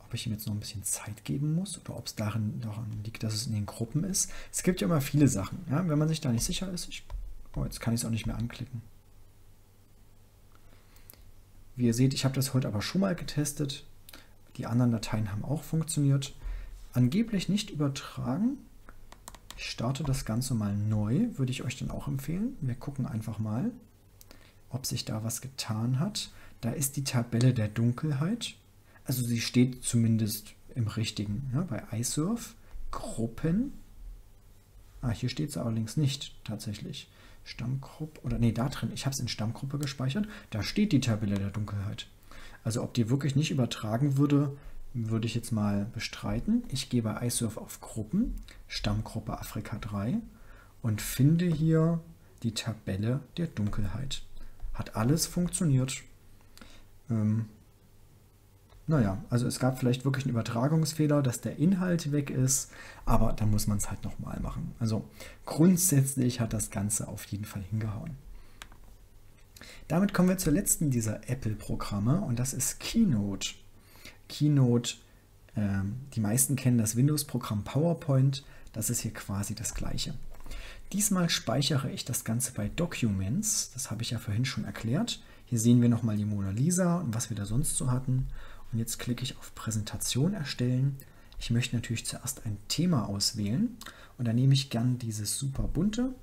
ob ich ihm jetzt noch ein bisschen Zeit geben muss oder ob es darin, daran liegt, dass es in den Gruppen ist. Es gibt ja immer viele Sachen. Ja? Wenn man sich da nicht sicher ist, ich, oh, jetzt kann ich es auch nicht mehr anklicken. Wie ihr seht, ich habe das heute aber schon mal getestet. Die anderen Dateien haben auch funktioniert. Angeblich nicht übertragen. Ich starte das Ganze mal neu, würde ich euch dann auch empfehlen. Wir gucken einfach mal, ob sich da was getan hat. Da ist die Tabelle der Dunkelheit. Also sie steht zumindest im richtigen, ja, bei iSurf. Gruppen. Ah, hier steht es allerdings nicht tatsächlich. Stammgruppe, oder nee, da drin, ich habe es in Stammgruppe gespeichert, da steht die Tabelle der Dunkelheit. Also ob die wirklich nicht übertragen würde, würde ich jetzt mal bestreiten. Ich gehe bei iSurf auf Gruppen, Stammgruppe Afrika 3 und finde hier die Tabelle der Dunkelheit. Hat alles funktioniert. Ähm, naja, also es gab vielleicht wirklich einen Übertragungsfehler, dass der Inhalt weg ist, aber dann muss man es halt nochmal machen. Also grundsätzlich hat das Ganze auf jeden Fall hingehauen. Damit kommen wir zur letzten dieser Apple-Programme und das ist Keynote. Keynote, äh, die meisten kennen das Windows-Programm PowerPoint, das ist hier quasi das gleiche. Diesmal speichere ich das Ganze bei Documents, das habe ich ja vorhin schon erklärt. Hier sehen wir nochmal die Mona Lisa und was wir da sonst so hatten. Und jetzt klicke ich auf Präsentation erstellen. Ich möchte natürlich zuerst ein Thema auswählen und dann nehme ich gern dieses super bunte.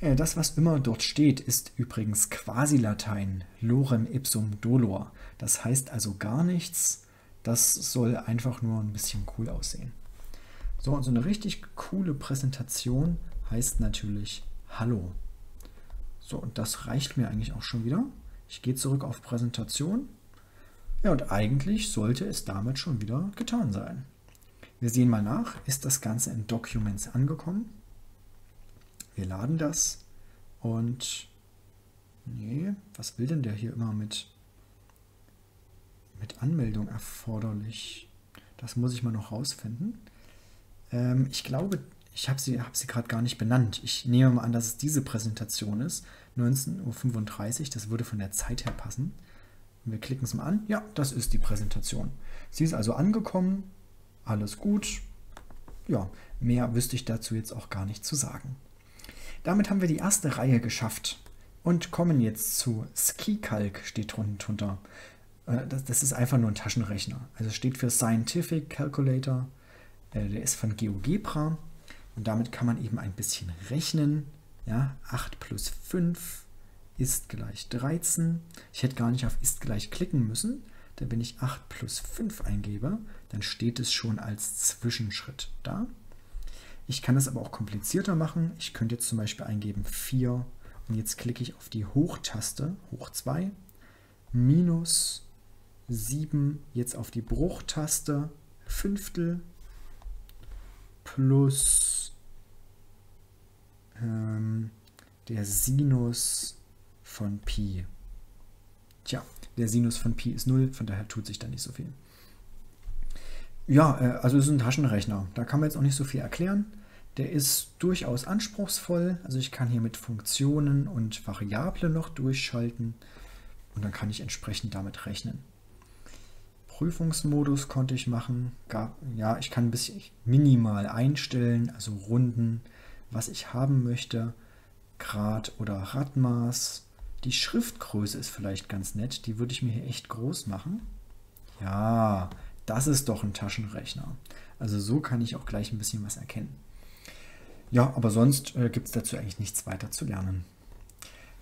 Äh, das, was immer dort steht, ist übrigens Quasi-Latein, lorem ipsum dolor. Das heißt also gar nichts. Das soll einfach nur ein bisschen cool aussehen. So, und so eine richtig coole Präsentation heißt natürlich Hallo. So, und das reicht mir eigentlich auch schon wieder. Ich gehe zurück auf Präsentation ja, und eigentlich sollte es damit schon wieder getan sein. Wir sehen mal nach, ist das Ganze in Documents angekommen? Wir laden das und nee, was will denn der hier immer mit, mit Anmeldung erforderlich? Das muss ich mal noch rausfinden. Ähm, ich glaube, ich habe sie, hab sie gerade gar nicht benannt. Ich nehme mal an, dass es diese Präsentation ist. 19.35 Uhr, das würde von der Zeit her passen. Wir klicken es mal an. Ja, das ist die Präsentation. Sie ist also angekommen. Alles gut. Ja, mehr wüsste ich dazu jetzt auch gar nicht zu sagen. Damit haben wir die erste Reihe geschafft und kommen jetzt zu SkiCalc, steht drunten drunter. Äh, das, das, ist einfach nur ein Taschenrechner. Also steht für Scientific Calculator. Äh, der ist von GeoGebra. Und damit kann man eben ein bisschen rechnen. Ja, 8 plus 5 ist gleich 13. Ich hätte gar nicht auf ist gleich klicken müssen, denn wenn ich 8 plus 5 eingebe, dann steht es schon als Zwischenschritt da. Ich kann es aber auch komplizierter machen. Ich könnte jetzt zum Beispiel eingeben 4 und jetzt klicke ich auf die Hochtaste, hoch 2, minus 7, jetzt auf die Bruchtaste, Fünftel, plus ähm, der Sinus von Pi. Tja, der Sinus von Pi ist 0, von daher tut sich da nicht so viel. Ja, äh, also es ist ein Taschenrechner. Da kann man jetzt auch nicht so viel erklären. Der ist durchaus anspruchsvoll. Also ich kann hier mit Funktionen und Variablen noch durchschalten und dann kann ich entsprechend damit rechnen. Prüfungsmodus konnte ich machen. ja, ich kann ein bisschen minimal einstellen, also Runden, was ich haben möchte. Grad oder Radmaß, die Schriftgröße ist vielleicht ganz nett. Die würde ich mir hier echt groß machen. Ja, das ist doch ein Taschenrechner. Also so kann ich auch gleich ein bisschen was erkennen. Ja, aber sonst äh, gibt es dazu eigentlich nichts weiter zu lernen.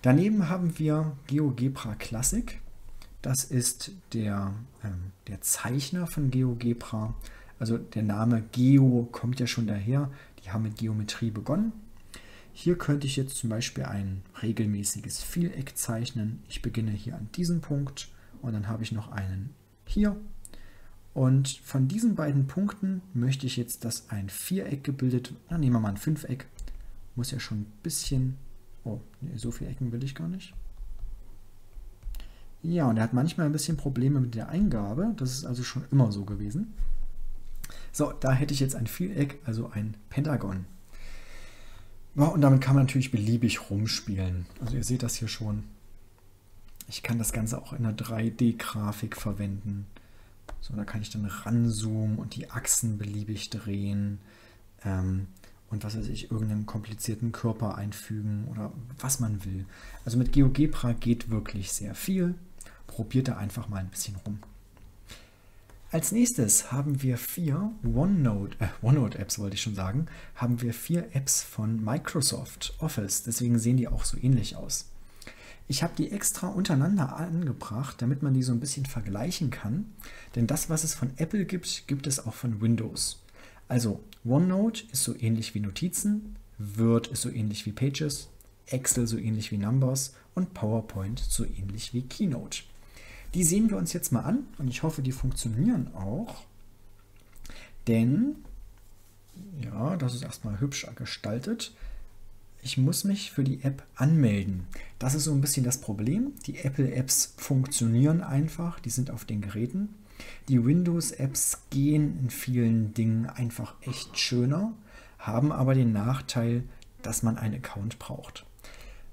Daneben haben wir GeoGebra Classic. Das ist der, ähm, der Zeichner von GeoGebra. Also der Name Geo kommt ja schon daher. Die haben mit Geometrie begonnen. Hier könnte ich jetzt zum Beispiel ein regelmäßiges Vieleck zeichnen. Ich beginne hier an diesem Punkt und dann habe ich noch einen hier. Und von diesen beiden Punkten möchte ich jetzt, dass ein Viereck gebildet wird. Dann nehmen wir mal ein Fünfeck. Muss ja schon ein bisschen... Oh, nee, so viele Ecken will ich gar nicht. Ja, und er hat manchmal ein bisschen Probleme mit der Eingabe. Das ist also schon immer so gewesen. So, da hätte ich jetzt ein Vieleck, also ein Pentagon. Ja, und damit kann man natürlich beliebig rumspielen. Also ihr seht das hier schon. Ich kann das Ganze auch in einer 3D-Grafik verwenden. So, da kann ich dann ranzoomen und die Achsen beliebig drehen. Ähm, und was weiß ich, irgendeinen komplizierten Körper einfügen oder was man will. Also mit GeoGebra geht wirklich sehr viel. Probiert da einfach mal ein bisschen rum. Als nächstes haben wir vier OneNote, äh, OneNote-Apps, wollte ich schon sagen, haben wir vier Apps von Microsoft Office. Deswegen sehen die auch so ähnlich aus. Ich habe die extra untereinander angebracht, damit man die so ein bisschen vergleichen kann. Denn das, was es von Apple gibt, gibt es auch von Windows. Also OneNote ist so ähnlich wie Notizen, Word ist so ähnlich wie Pages, Excel so ähnlich wie Numbers und PowerPoint so ähnlich wie Keynote. Die sehen wir uns jetzt mal an und ich hoffe, die funktionieren auch. Denn, ja, das ist erstmal hübsch gestaltet. Ich muss mich für die App anmelden. Das ist so ein bisschen das Problem. Die Apple-Apps funktionieren einfach, die sind auf den Geräten. Die Windows-Apps gehen in vielen Dingen einfach echt schöner, haben aber den Nachteil, dass man einen Account braucht.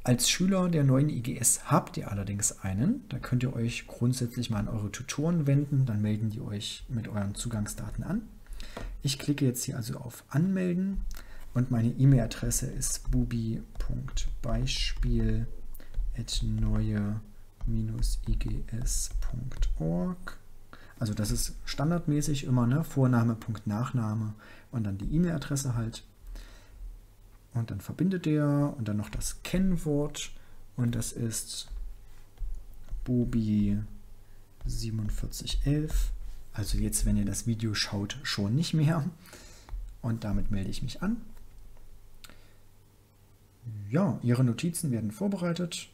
Als Schüler der neuen IGS habt ihr allerdings einen. Da könnt ihr euch grundsätzlich mal an eure Tutoren wenden. Dann melden die euch mit euren Zugangsdaten an. Ich klicke jetzt hier also auf Anmelden und meine E-Mail-Adresse ist bubi.beispiel.neue-igs.org. Also das ist standardmäßig immer ne? Vorname, Punkt, Nachname und dann die E-Mail-Adresse halt. Und dann verbindet er und dann noch das Kennwort und das ist Bobi 4711. Also jetzt, wenn ihr das Video schaut, schon nicht mehr. Und damit melde ich mich an. Ja, Ihre Notizen werden vorbereitet.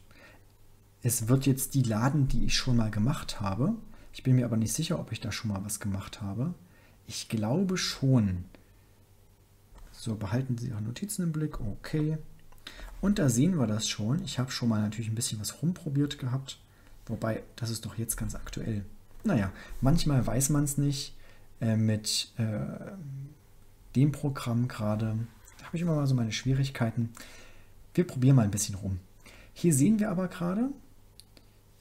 Es wird jetzt die laden, die ich schon mal gemacht habe. Ich bin mir aber nicht sicher, ob ich da schon mal was gemacht habe. Ich glaube schon. So, behalten Sie Ihre Notizen im Blick. Okay. Und da sehen wir das schon. Ich habe schon mal natürlich ein bisschen was rumprobiert gehabt. Wobei, das ist doch jetzt ganz aktuell. Naja, manchmal weiß man es nicht. Äh, mit äh, dem Programm gerade habe ich immer mal so meine Schwierigkeiten. Wir probieren mal ein bisschen rum. Hier sehen wir aber gerade,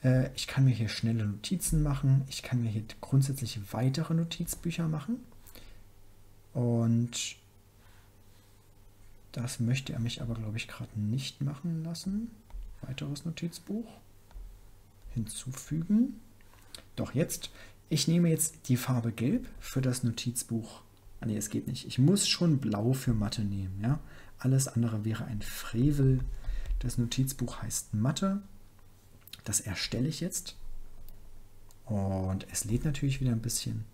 äh, ich kann mir hier schnelle Notizen machen. Ich kann mir hier grundsätzlich weitere Notizbücher machen. Und das möchte er mich aber, glaube ich, gerade nicht machen lassen. Weiteres Notizbuch. Hinzufügen. Doch jetzt. Ich nehme jetzt die Farbe Gelb für das Notizbuch. Ah ne, es geht nicht. Ich muss schon Blau für Mathe nehmen. Ja? Alles andere wäre ein Frevel. Das Notizbuch heißt Mathe. Das erstelle ich jetzt. Und es lädt natürlich wieder ein bisschen.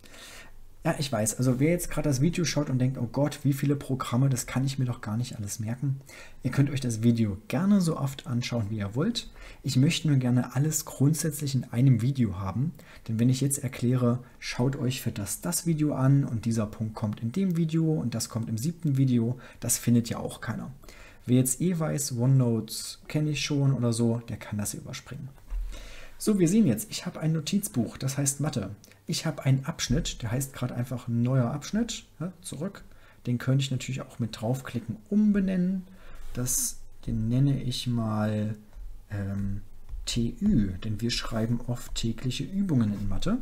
Ja, ich weiß. Also wer jetzt gerade das Video schaut und denkt, oh Gott, wie viele Programme, das kann ich mir doch gar nicht alles merken. Ihr könnt euch das Video gerne so oft anschauen, wie ihr wollt. Ich möchte nur gerne alles grundsätzlich in einem Video haben. Denn wenn ich jetzt erkläre, schaut euch für das das Video an und dieser Punkt kommt in dem Video und das kommt im siebten Video, das findet ja auch keiner. Wer jetzt eh weiß, OneNotes kenne ich schon oder so, der kann das überspringen. So, wir sehen jetzt, ich habe ein Notizbuch, das heißt Mathe. Ich habe einen Abschnitt, der heißt gerade einfach neuer Abschnitt, ja, zurück. Den könnte ich natürlich auch mit draufklicken umbenennen. Das, den nenne ich mal ähm, TÜ, denn wir schreiben oft tägliche Übungen in Mathe.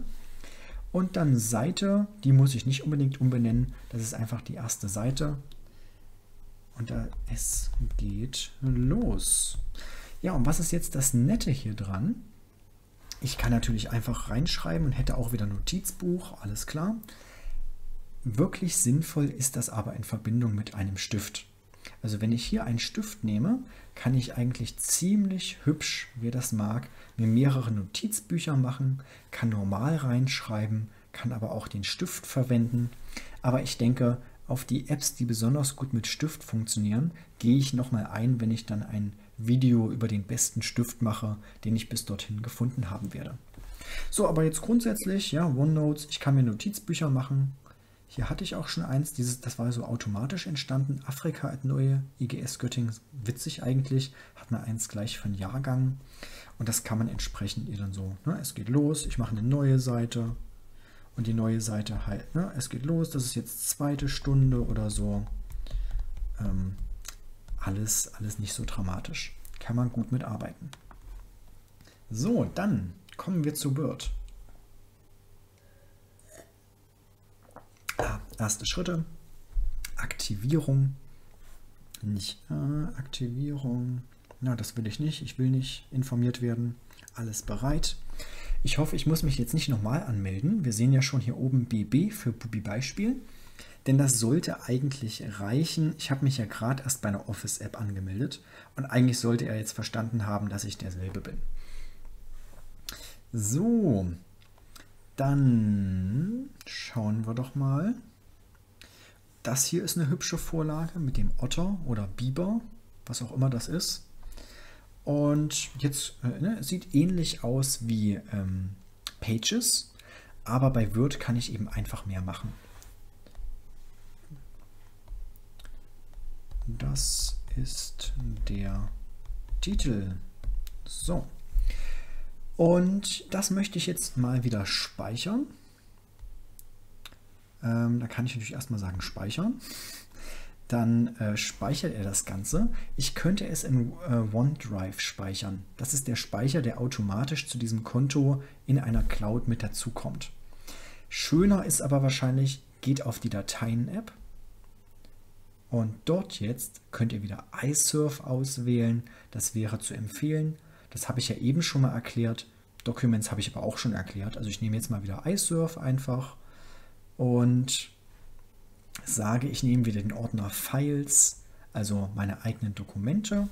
Und dann Seite, die muss ich nicht unbedingt umbenennen, das ist einfach die erste Seite. Und da, es geht los. Ja, und was ist jetzt das Nette hier dran? Ich kann natürlich einfach reinschreiben und hätte auch wieder Notizbuch, alles klar. Wirklich sinnvoll ist das aber in Verbindung mit einem Stift. Also wenn ich hier einen Stift nehme, kann ich eigentlich ziemlich hübsch, wer das mag, mir mehrere Notizbücher machen, kann normal reinschreiben, kann aber auch den Stift verwenden. Aber ich denke, auf die Apps, die besonders gut mit Stift funktionieren, gehe ich nochmal ein, wenn ich dann ein Video über den besten Stift mache, den ich bis dorthin gefunden haben werde. So, aber jetzt grundsätzlich, ja, OneNotes, ich kann mir Notizbücher machen. Hier hatte ich auch schon eins, dieses, das war so automatisch entstanden. Afrika at neue IGS Göttingen, witzig eigentlich, hat man eins gleich von Jahrgang. Und das kann man entsprechend ihr dann so, ne, es geht los, ich mache eine neue Seite, und die neue Seite halt. Ne? Es geht los, das ist jetzt zweite Stunde oder so. Ähm, alles, alles nicht so dramatisch. Kann man gut mitarbeiten. So, dann kommen wir zu Word. Ah, erste Schritte. Aktivierung. Nicht äh, Aktivierung. Na, das will ich nicht. Ich will nicht informiert werden. Alles bereit. Ich hoffe, ich muss mich jetzt nicht nochmal anmelden. Wir sehen ja schon hier oben BB für Bubi Beispiel. Denn das sollte eigentlich reichen. Ich habe mich ja gerade erst bei einer Office-App angemeldet. Und eigentlich sollte er jetzt verstanden haben, dass ich derselbe bin. So, dann schauen wir doch mal. Das hier ist eine hübsche Vorlage mit dem Otter oder Biber, was auch immer das ist. Und jetzt äh, ne, sieht ähnlich aus wie ähm, Pages, aber bei Word kann ich eben einfach mehr machen. Das ist der Titel. So. Und das möchte ich jetzt mal wieder speichern. Ähm, da kann ich natürlich erstmal sagen speichern dann äh, speichert er das Ganze. Ich könnte es im äh, OneDrive speichern. Das ist der Speicher, der automatisch zu diesem Konto in einer Cloud mit dazukommt. Schöner ist aber wahrscheinlich, geht auf die Dateien-App und dort jetzt könnt ihr wieder iSurf auswählen. Das wäre zu empfehlen. Das habe ich ja eben schon mal erklärt. Documents habe ich aber auch schon erklärt. Also ich nehme jetzt mal wieder iSurf einfach und sage, ich nehme wieder den Ordner Files, also meine eigenen Dokumente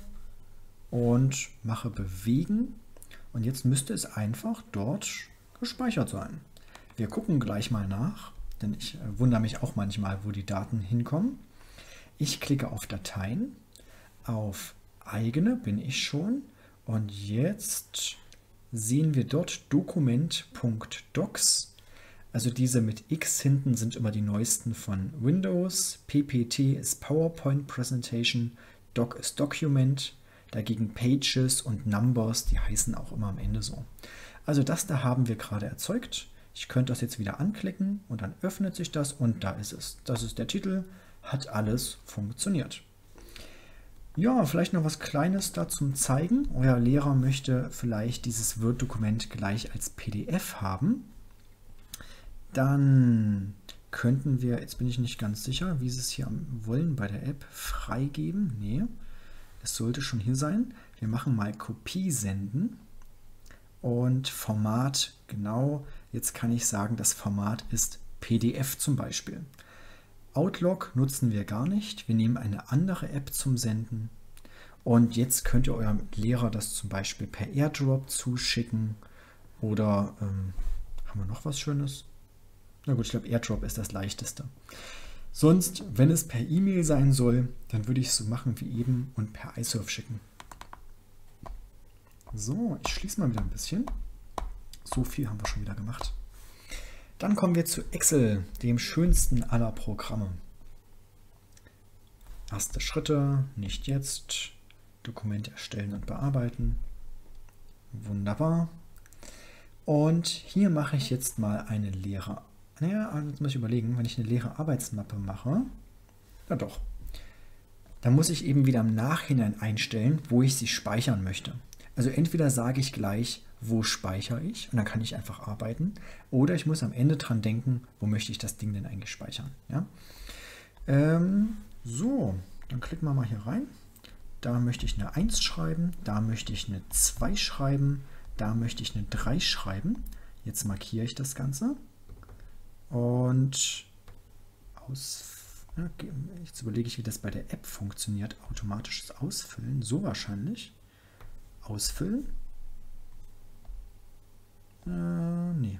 und mache bewegen. Und jetzt müsste es einfach dort gespeichert sein. Wir gucken gleich mal nach, denn ich äh, wundere mich auch manchmal, wo die Daten hinkommen. Ich klicke auf Dateien, auf eigene bin ich schon und jetzt sehen wir dort Dokument.docs also diese mit X hinten sind immer die neuesten von Windows. PPT ist PowerPoint Presentation. Doc ist Document. Dagegen Pages und Numbers, die heißen auch immer am Ende so. Also das da haben wir gerade erzeugt. Ich könnte das jetzt wieder anklicken und dann öffnet sich das und da ist es. Das ist der Titel, hat alles funktioniert. Ja, vielleicht noch was Kleines dazu zeigen. Euer Lehrer möchte vielleicht dieses Word-Dokument gleich als PDF haben. Dann könnten wir, jetzt bin ich nicht ganz sicher, wie sie es hier wollen bei der App, freigeben. Nee, es sollte schon hier sein. Wir machen mal Kopie senden und Format, genau, jetzt kann ich sagen, das Format ist PDF zum Beispiel. Outlook nutzen wir gar nicht. Wir nehmen eine andere App zum Senden. Und jetzt könnt ihr eurem Lehrer das zum Beispiel per Airdrop zuschicken. Oder ähm, haben wir noch was Schönes? Na gut, ich glaube, AirDrop ist das leichteste. Sonst, wenn es per E-Mail sein soll, dann würde ich es so machen wie eben und per iSurf schicken. So, ich schließe mal wieder ein bisschen. So viel haben wir schon wieder gemacht. Dann kommen wir zu Excel, dem schönsten aller Programme. Erste Schritte, nicht jetzt. Dokument erstellen und bearbeiten. Wunderbar. Und hier mache ich jetzt mal eine leere naja, also jetzt muss ich überlegen, wenn ich eine leere Arbeitsmappe mache, ja doch, dann muss ich eben wieder im Nachhinein einstellen, wo ich sie speichern möchte. Also entweder sage ich gleich, wo speichere ich und dann kann ich einfach arbeiten, oder ich muss am Ende dran denken, wo möchte ich das Ding denn eigentlich speichern. Ja? Ähm, so, dann klicken wir mal hier rein. Da möchte ich eine 1 schreiben, da möchte ich eine 2 schreiben, da möchte ich eine 3 schreiben. Jetzt markiere ich das Ganze und aus, Jetzt überlege ich, wie das bei der App funktioniert. Automatisches Ausfüllen. So wahrscheinlich. Ausfüllen. Äh, nee.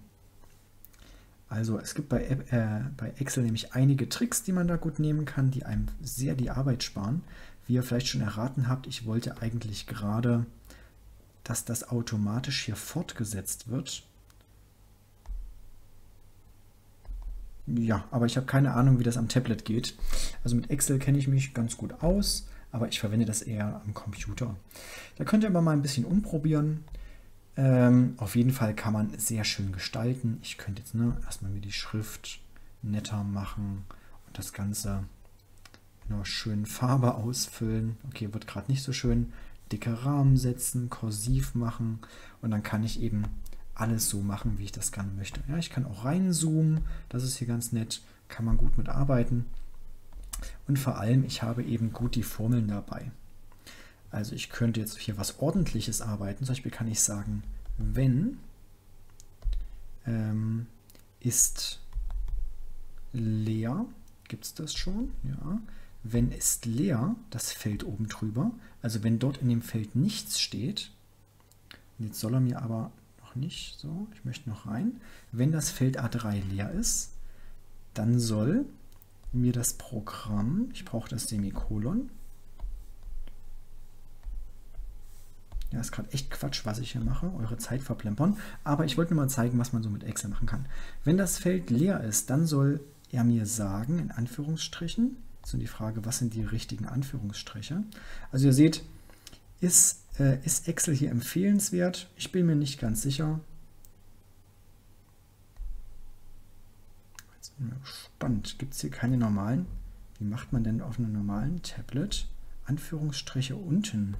Also es gibt bei, äh, bei Excel nämlich einige Tricks, die man da gut nehmen kann, die einem sehr die Arbeit sparen. Wie ihr vielleicht schon erraten habt, ich wollte eigentlich gerade, dass das automatisch hier fortgesetzt wird. Ja, aber ich habe keine Ahnung, wie das am Tablet geht. Also mit Excel kenne ich mich ganz gut aus, aber ich verwende das eher am Computer. Da könnt ihr aber mal ein bisschen umprobieren. Ähm, auf jeden Fall kann man sehr schön gestalten. Ich könnte jetzt ne, erstmal mir die Schrift netter machen und das Ganze einer schönen Farbe ausfüllen. Okay, wird gerade nicht so schön. Dicke Rahmen setzen, kursiv machen und dann kann ich eben alles so machen, wie ich das gerne möchte. Ja, ich kann auch reinzoomen, das ist hier ganz nett, kann man gut mitarbeiten. Und vor allem, ich habe eben gut die Formeln dabei. Also ich könnte jetzt hier was Ordentliches arbeiten. Zum Beispiel kann ich sagen, wenn ähm, ist leer, gibt es das schon? Ja. Wenn ist leer, das Feld oben drüber, also wenn dort in dem Feld nichts steht, jetzt soll er mir aber noch nicht so, ich möchte noch rein, wenn das Feld A3 leer ist, dann soll mir das Programm, ich brauche das Semikolon, Ja, ist gerade echt Quatsch, was ich hier mache, eure Zeit verplempern. Aber ich wollte nur mal zeigen, was man so mit Excel machen kann. Wenn das Feld leer ist, dann soll er mir sagen, in Anführungsstrichen, so die Frage, was sind die richtigen Anführungsstriche? Also ihr seht, ist, äh, ist Excel hier empfehlenswert? Ich bin mir nicht ganz sicher. Jetzt bin ich gespannt. Gibt es hier keine normalen? Wie macht man denn auf einem normalen Tablet Anführungsstriche unten?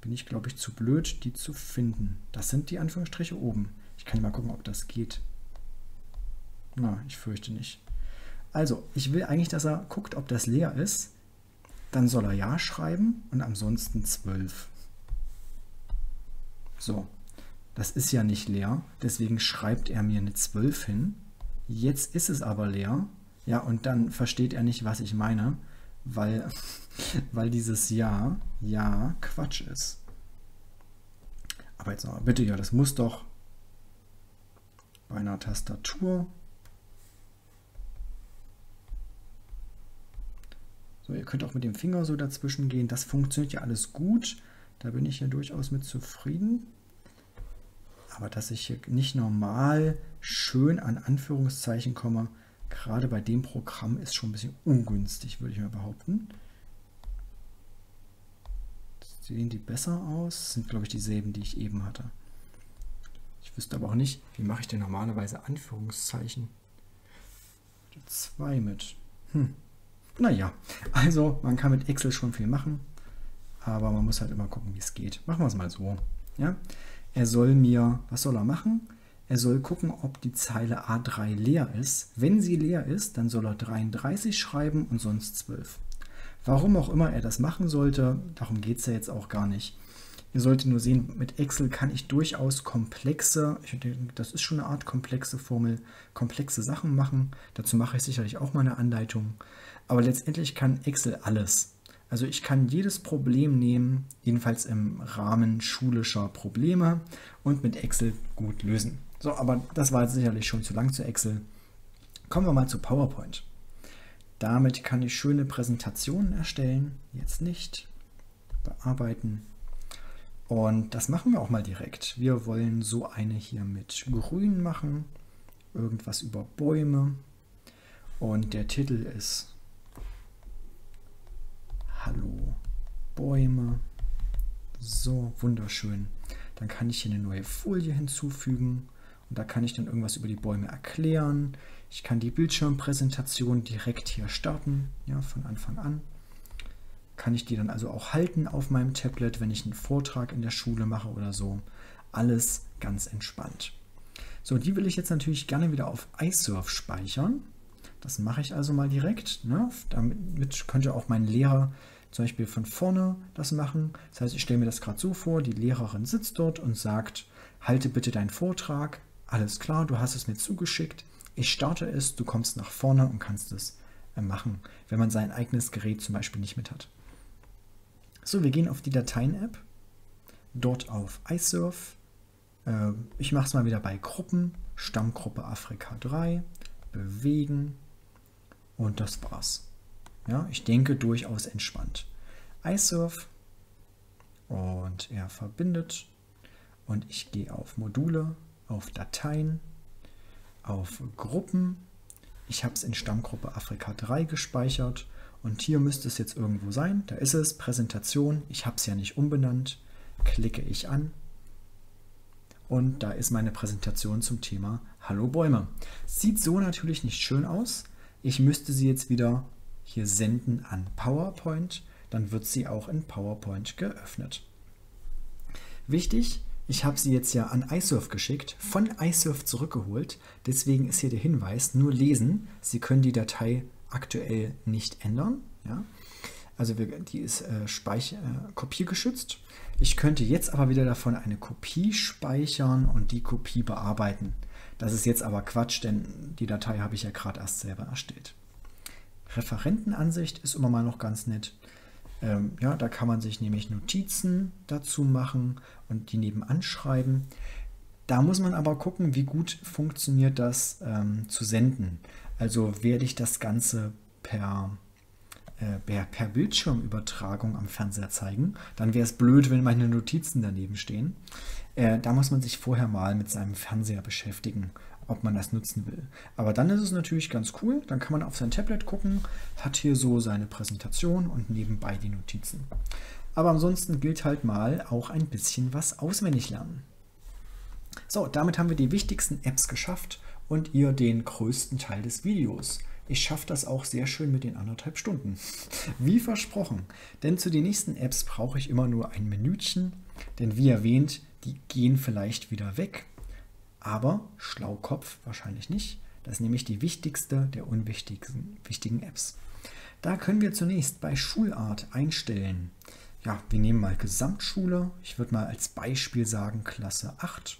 Bin ich, glaube ich, zu blöd, die zu finden. Das sind die Anführungsstriche oben. Ich kann mal gucken, ob das geht. Na, ich fürchte nicht. Also, ich will eigentlich, dass er guckt, ob das leer ist. Dann soll er Ja schreiben und ansonsten 12. So, das ist ja nicht leer, deswegen schreibt er mir eine 12 hin. Jetzt ist es aber leer. Ja, und dann versteht er nicht, was ich meine weil, (laughs) weil dieses Ja, Ja Quatsch ist. Aber jetzt noch, bitte ja, das muss doch bei einer Tastatur. So, ihr könnt auch mit dem Finger so dazwischen gehen. Das funktioniert ja alles gut. Da bin ich ja durchaus mit zufrieden. Aber dass ich hier nicht normal schön an Anführungszeichen komme, gerade bei dem Programm ist schon ein bisschen ungünstig, würde ich mal behaupten. Sehen die besser aus? sind, glaube ich, dieselben, die ich eben hatte. Ich wüsste aber auch nicht, wie mache ich denn normalerweise Anführungszeichen? Zwei mit. Hm. Naja, also man kann mit Excel schon viel machen, aber man muss halt immer gucken, wie es geht. Machen wir es mal so. Ja? Er soll mir, was soll er machen? Er soll gucken, ob die Zeile A3 leer ist. Wenn sie leer ist, dann soll er 33 schreiben und sonst 12. Warum auch immer er das machen sollte, darum geht es ja jetzt auch gar nicht. Ihr solltet nur sehen, mit Excel kann ich durchaus komplexe, ich denke, das ist schon eine Art komplexe Formel, komplexe Sachen machen. Dazu mache ich sicherlich auch mal eine Anleitung. Aber letztendlich kann Excel alles. Also ich kann jedes Problem nehmen, jedenfalls im Rahmen schulischer Probleme und mit Excel gut lösen. So, aber das war jetzt sicherlich schon zu lang zu Excel. Kommen wir mal zu PowerPoint. Damit kann ich schöne Präsentationen erstellen. Jetzt nicht. Bearbeiten. Und das machen wir auch mal direkt. Wir wollen so eine hier mit Grün machen. Irgendwas über Bäume. Und der Titel ist Hallo Bäume. So, wunderschön. Dann kann ich hier eine neue Folie hinzufügen. Und da kann ich dann irgendwas über die Bäume erklären. Ich kann die Bildschirmpräsentation direkt hier starten, ja, von Anfang an. Kann ich die dann also auch halten auf meinem Tablet, wenn ich einen Vortrag in der Schule mache oder so. Alles ganz entspannt. So, die will ich jetzt natürlich gerne wieder auf iSurf speichern. Das mache ich also mal direkt. Ne? Damit könnte auch mein Lehrer zum Beispiel von vorne das machen. Das heißt, ich stelle mir das gerade so vor, die Lehrerin sitzt dort und sagt, halte bitte deinen Vortrag, alles klar, du hast es mir zugeschickt. Ich starte es, du kommst nach vorne und kannst es äh, machen, wenn man sein eigenes Gerät zum Beispiel nicht mit hat. So, wir gehen auf die Dateien-App, dort auf iSurf. Äh, ich mache es mal wieder bei Gruppen, Stammgruppe Afrika 3, bewegen und das war's. Ja, ich denke durchaus entspannt. iSurf und er verbindet und ich gehe auf Module, auf Dateien, auf Gruppen. Ich habe es in Stammgruppe Afrika 3 gespeichert und hier müsste es jetzt irgendwo sein. Da ist es, Präsentation. Ich habe es ja nicht umbenannt. Klicke ich an und da ist meine Präsentation zum Thema Hallo Bäume. Sieht so natürlich nicht schön aus. Ich müsste sie jetzt wieder hier senden an PowerPoint. Dann wird sie auch in PowerPoint geöffnet. Wichtig, ich habe sie jetzt ja an iSurf geschickt, von iSurf zurückgeholt. Deswegen ist hier der Hinweis, nur lesen. Sie können die Datei aktuell nicht ändern. Ja? Also die ist äh, Speich äh, kopiergeschützt. Ich könnte jetzt aber wieder davon eine Kopie speichern und die Kopie bearbeiten. Das ist jetzt aber Quatsch, denn die Datei habe ich ja gerade erst selber erstellt. Referentenansicht ist immer mal noch ganz nett. Ähm, ja, da kann man sich nämlich Notizen dazu machen und die nebenan schreiben. Da muss man aber gucken, wie gut funktioniert das ähm, zu senden. Also werde ich das Ganze per, äh, per, per Bildschirmübertragung am Fernseher zeigen, dann wäre es blöd, wenn meine Notizen daneben stehen. Äh, da muss man sich vorher mal mit seinem Fernseher beschäftigen ob man das nutzen will. Aber dann ist es natürlich ganz cool. Dann kann man auf sein Tablet gucken, hat hier so seine Präsentation und nebenbei die Notizen. Aber ansonsten gilt halt mal auch ein bisschen was auswendig lernen. So, damit haben wir die wichtigsten Apps geschafft und ihr den größten Teil des Videos. Ich schaffe das auch sehr schön mit den anderthalb Stunden. (laughs) Wie versprochen. Denn zu den nächsten Apps brauche ich immer nur ein Minütchen. Denn wie erwähnt, die gehen vielleicht wieder weg aber Schlaukopf wahrscheinlich nicht. Das ist nämlich die wichtigste der unwichtigsten wichtigen Apps. Da können wir zunächst bei Schulart einstellen. Ja, wir nehmen mal Gesamtschule. Ich würde mal als Beispiel sagen Klasse 8.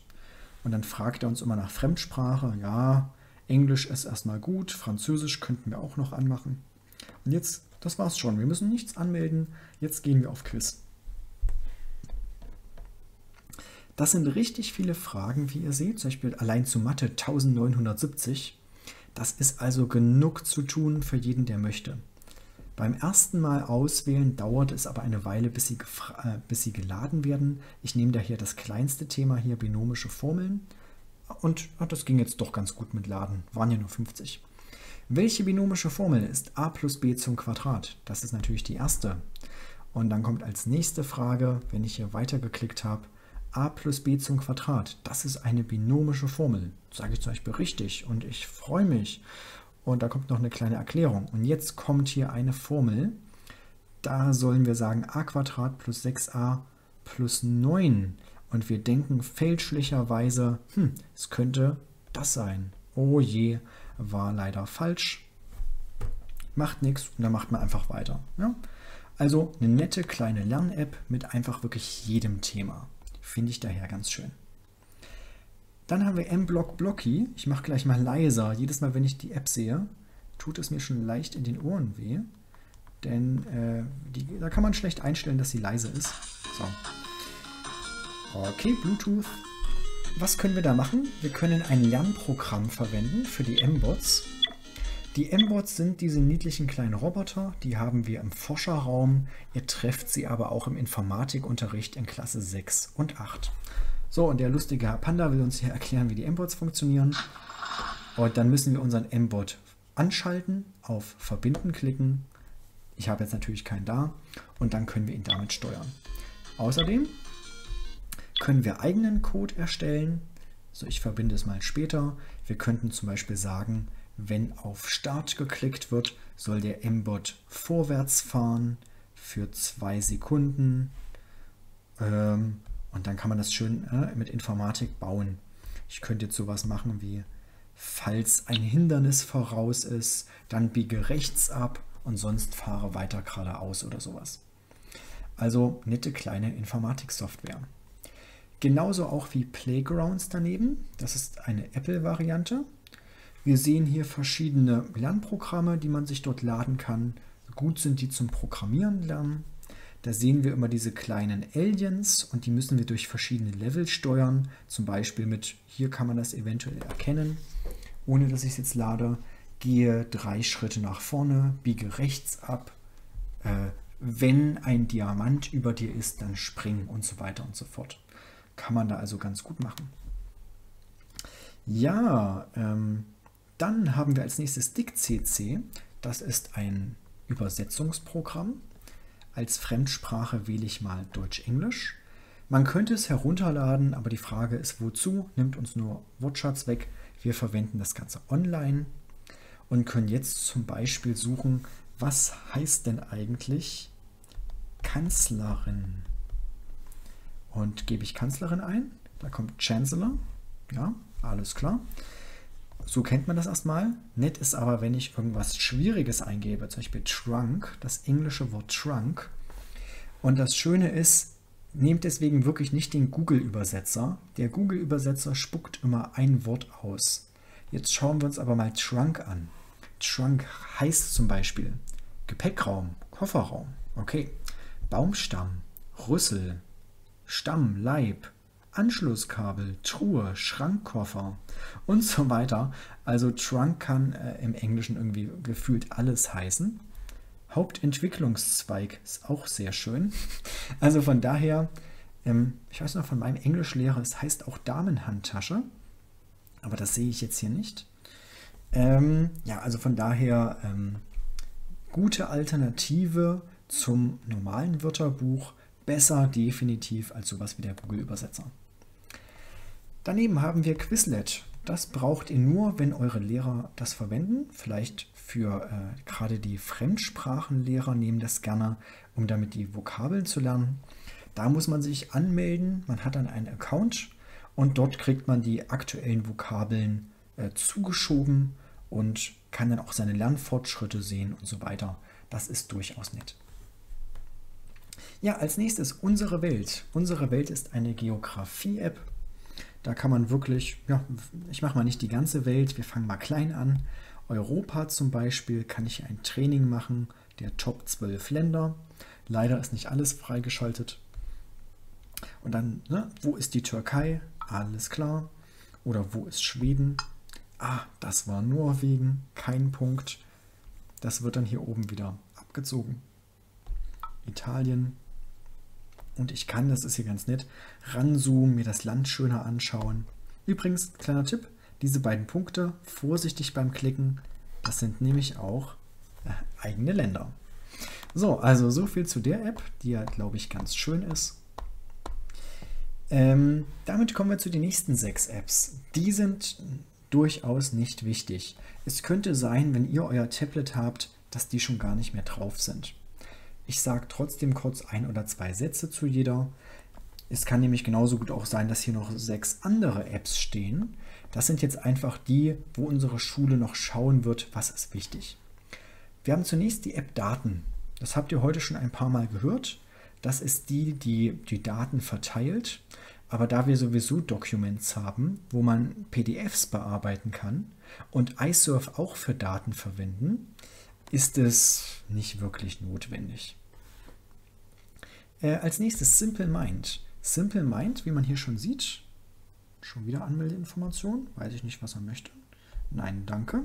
Und dann fragt er uns immer nach Fremdsprache. Ja, Englisch ist erstmal gut, Französisch könnten wir auch noch anmachen. Und jetzt, das war's schon. Wir müssen nichts anmelden. Jetzt gehen wir auf Quiz. Das sind richtig viele Fragen, wie ihr seht. Zum Beispiel allein zu Mathe 1970. Das ist also genug zu tun für jeden, der möchte. Beim ersten Mal auswählen dauert es aber eine Weile, bis sie, äh, bis sie geladen werden. Ich nehme da hier das kleinste Thema hier, binomische Formeln. Und ach, das ging jetzt doch ganz gut mit Laden, waren ja nur 50. Welche binomische Formel ist a plus b zum Quadrat? Das ist natürlich die erste. Und dann kommt als nächste Frage, wenn ich hier weitergeklickt habe, a plus b zum Quadrat. Das ist eine binomische Formel. Sage ich zum Beispiel richtig und ich freue mich. Und da kommt noch eine kleine Erklärung. Und jetzt kommt hier eine Formel. Da sollen wir sagen a Quadrat plus 6a plus 9. Und wir denken fälschlicherweise, hm, es könnte das sein. Oh je, war leider falsch. Macht nichts und dann macht man einfach weiter. Ja? Also eine nette kleine Lern-App mit einfach wirklich jedem Thema. Finde ich daher ganz schön. Dann haben wir M-Block Blocky. Ich mache gleich mal leiser. Jedes Mal, wenn ich die App sehe, tut es mir schon leicht in den Ohren weh. Denn äh, die, da kann man schlecht einstellen, dass sie leise ist. So. Okay, Bluetooth. Was können wir da machen? Wir können ein Lernprogramm verwenden für die M-Bots. Die M-Bots sind diese niedlichen kleinen Roboter, die haben wir im Forscherraum. Ihr trefft sie aber auch im Informatikunterricht in Klasse 6 und 8. So, und der lustige Herr Panda will uns hier erklären, wie die M-Bots funktionieren. Und dann müssen wir unseren M-Bot anschalten, auf Verbinden klicken. Ich habe jetzt natürlich keinen da. Und dann können wir ihn damit steuern. Außerdem können wir eigenen Code erstellen. So, ich verbinde es mal später. Wir könnten zum Beispiel sagen, wenn auf Start geklickt wird, soll der M-Bot vorwärts fahren für zwei Sekunden. Ähm, und dann kann man das schön äh, mit Informatik bauen. Ich könnte jetzt sowas machen wie, falls ein Hindernis voraus ist, dann biege rechts ab und sonst fahre weiter geradeaus oder sowas. Also nette kleine Informatiksoftware. Genauso auch wie Playgrounds daneben. Das ist eine Apple-Variante. Wir sehen hier verschiedene Lernprogramme, die man sich dort laden kann. Gut sind die zum Programmieren lernen. Da sehen wir immer diese kleinen Aliens und die müssen wir durch verschiedene Level steuern. Zum Beispiel mit, hier kann man das eventuell erkennen, ohne dass ich es jetzt lade. Gehe drei Schritte nach vorne, biege rechts ab. Äh, wenn ein Diamant über dir ist, dann spring und so weiter und so fort. Kann man da also ganz gut machen. Ja, ähm, dann haben wir als nächstes DICCC. Das ist ein Übersetzungsprogramm. Als Fremdsprache wähle ich mal Deutsch-Englisch. Man könnte es herunterladen, aber die Frage ist, wozu? Nimmt uns nur Wortschatz weg. Wir verwenden das Ganze online und können jetzt zum Beispiel suchen, was heißt denn eigentlich Kanzlerin? Und gebe ich Kanzlerin ein, da kommt Chancellor. Ja, alles klar. So kennt man das erstmal. Nett ist aber, wenn ich irgendwas Schwieriges eingebe, zum Beispiel Trunk, das englische Wort Trunk. Und das Schöne ist, nehmt deswegen wirklich nicht den Google-Übersetzer. Der Google-Übersetzer spuckt immer ein Wort aus. Jetzt schauen wir uns aber mal Trunk an. Trunk heißt zum Beispiel Gepäckraum, Kofferraum. Okay. Baumstamm, Rüssel, Stamm, Leib, Anschlusskabel, Truhe, Schrankkoffer und so weiter. Also Trunk kann äh, im Englischen irgendwie gefühlt alles heißen. Hauptentwicklungszweig ist auch sehr schön. Also von daher, ähm, ich weiß noch von meinem Englischlehrer, es heißt auch Damenhandtasche, aber das sehe ich jetzt hier nicht. Ähm, ja, also von daher ähm, gute Alternative zum normalen Wörterbuch besser definitiv als sowas wie der Google-Übersetzer. Daneben haben wir Quizlet. Das braucht ihr nur, wenn eure Lehrer das verwenden. Vielleicht für äh, gerade die Fremdsprachenlehrer nehmen das gerne, um damit die Vokabeln zu lernen. Da muss man sich anmelden, man hat dann einen Account und dort kriegt man die aktuellen Vokabeln äh, zugeschoben und kann dann auch seine Lernfortschritte sehen und so weiter. Das ist durchaus nett. Ja, als nächstes unsere Welt. Unsere Welt ist eine Geografie-App. Da kann man wirklich, ja, ich mache mal nicht die ganze Welt, wir fangen mal klein an. Europa zum Beispiel kann ich ein Training machen der Top 12 Länder. Leider ist nicht alles freigeschaltet. Und dann, ne, wo ist die Türkei? Alles klar. Oder wo ist Schweden? Ah, das war Norwegen, kein Punkt. Das wird dann hier oben wieder abgezogen. Italien, und ich kann, das ist hier ganz nett, ranzoomen, mir das Land schöner anschauen. Übrigens, kleiner Tipp, diese beiden Punkte, vorsichtig beim Klicken, das sind nämlich auch äh, eigene Länder. So, also so viel zu der App, die ja, glaube ich, ganz schön ist. Ähm, damit kommen wir zu den nächsten sechs Apps. Die sind durchaus nicht wichtig. Es könnte sein, wenn ihr euer Tablet habt, dass die schon gar nicht mehr drauf sind. Ich sage trotzdem kurz ein oder zwei Sätze zu jeder. Es kann nämlich genauso gut auch sein, dass hier noch sechs andere Apps stehen. Das sind jetzt einfach die, wo unsere Schule noch schauen wird, was ist wichtig. Wir haben zunächst die App Daten. Das habt ihr heute schon ein paar Mal gehört. Das ist die, die die Daten verteilt. Aber da wir sowieso Documents haben, wo man PDFs bearbeiten kann und iSurf auch für Daten verwenden, ist es nicht wirklich notwendig. Äh, als nächstes Simple Mind. Simple Mind, wie man hier schon sieht, schon wieder Anmeldeinformation. Weiß ich nicht, was er möchte. Nein, danke.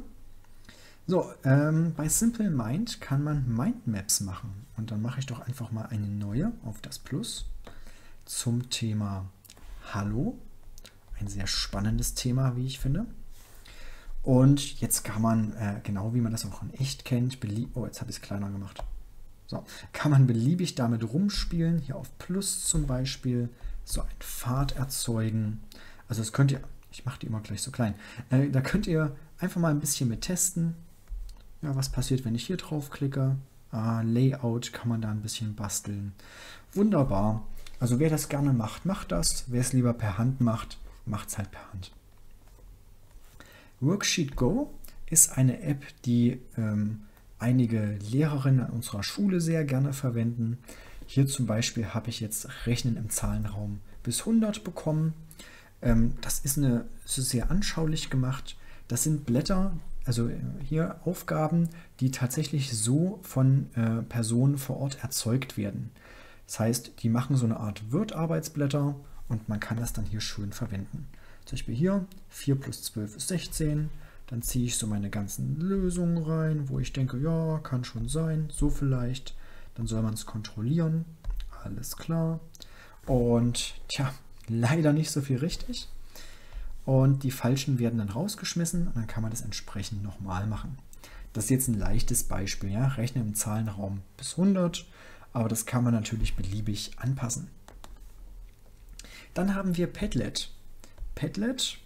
So, ähm, bei Simple Mind kann man Mindmaps machen. Und dann mache ich doch einfach mal eine neue auf das Plus zum Thema Hallo. Ein sehr spannendes Thema, wie ich finde. Und jetzt kann man, äh, genau wie man das auch in echt kennt, oh, jetzt habe ich es kleiner gemacht. So, kann man beliebig damit rumspielen, hier auf Plus zum Beispiel, so ein Pfad erzeugen. Also das könnt ihr, ich mache die immer gleich so klein, äh, da könnt ihr einfach mal ein bisschen mit testen. Ja, was passiert, wenn ich hier drauf klicke? Ah, Layout kann man da ein bisschen basteln. Wunderbar. Also wer das gerne macht, macht das. Wer es lieber per Hand macht, macht es halt per Hand. Worksheet Go ist eine App, die ähm, einige Lehrerinnen an unserer Schule sehr gerne verwenden. Hier zum Beispiel habe ich jetzt Rechnen im Zahlenraum bis 100 bekommen. Ähm, das ist, eine, ist sehr anschaulich gemacht. Das sind Blätter, also äh, hier Aufgaben, die tatsächlich so von äh, Personen vor Ort erzeugt werden. Das heißt, die machen so eine Art Word-Arbeitsblätter und man kann das dann hier schön verwenden. Zum Beispiel hier 4 plus 12 ist 16. Dann ziehe ich so meine ganzen Lösungen rein, wo ich denke, ja, kann schon sein, so vielleicht. Dann soll man es kontrollieren. Alles klar. Und tja, leider nicht so viel richtig. Und die falschen werden dann rausgeschmissen und dann kann man das entsprechend nochmal machen. Das ist jetzt ein leichtes Beispiel. Ja? Rechne im Zahlenraum bis 100, aber das kann man natürlich beliebig anpassen. Dann haben wir Padlet. Padlet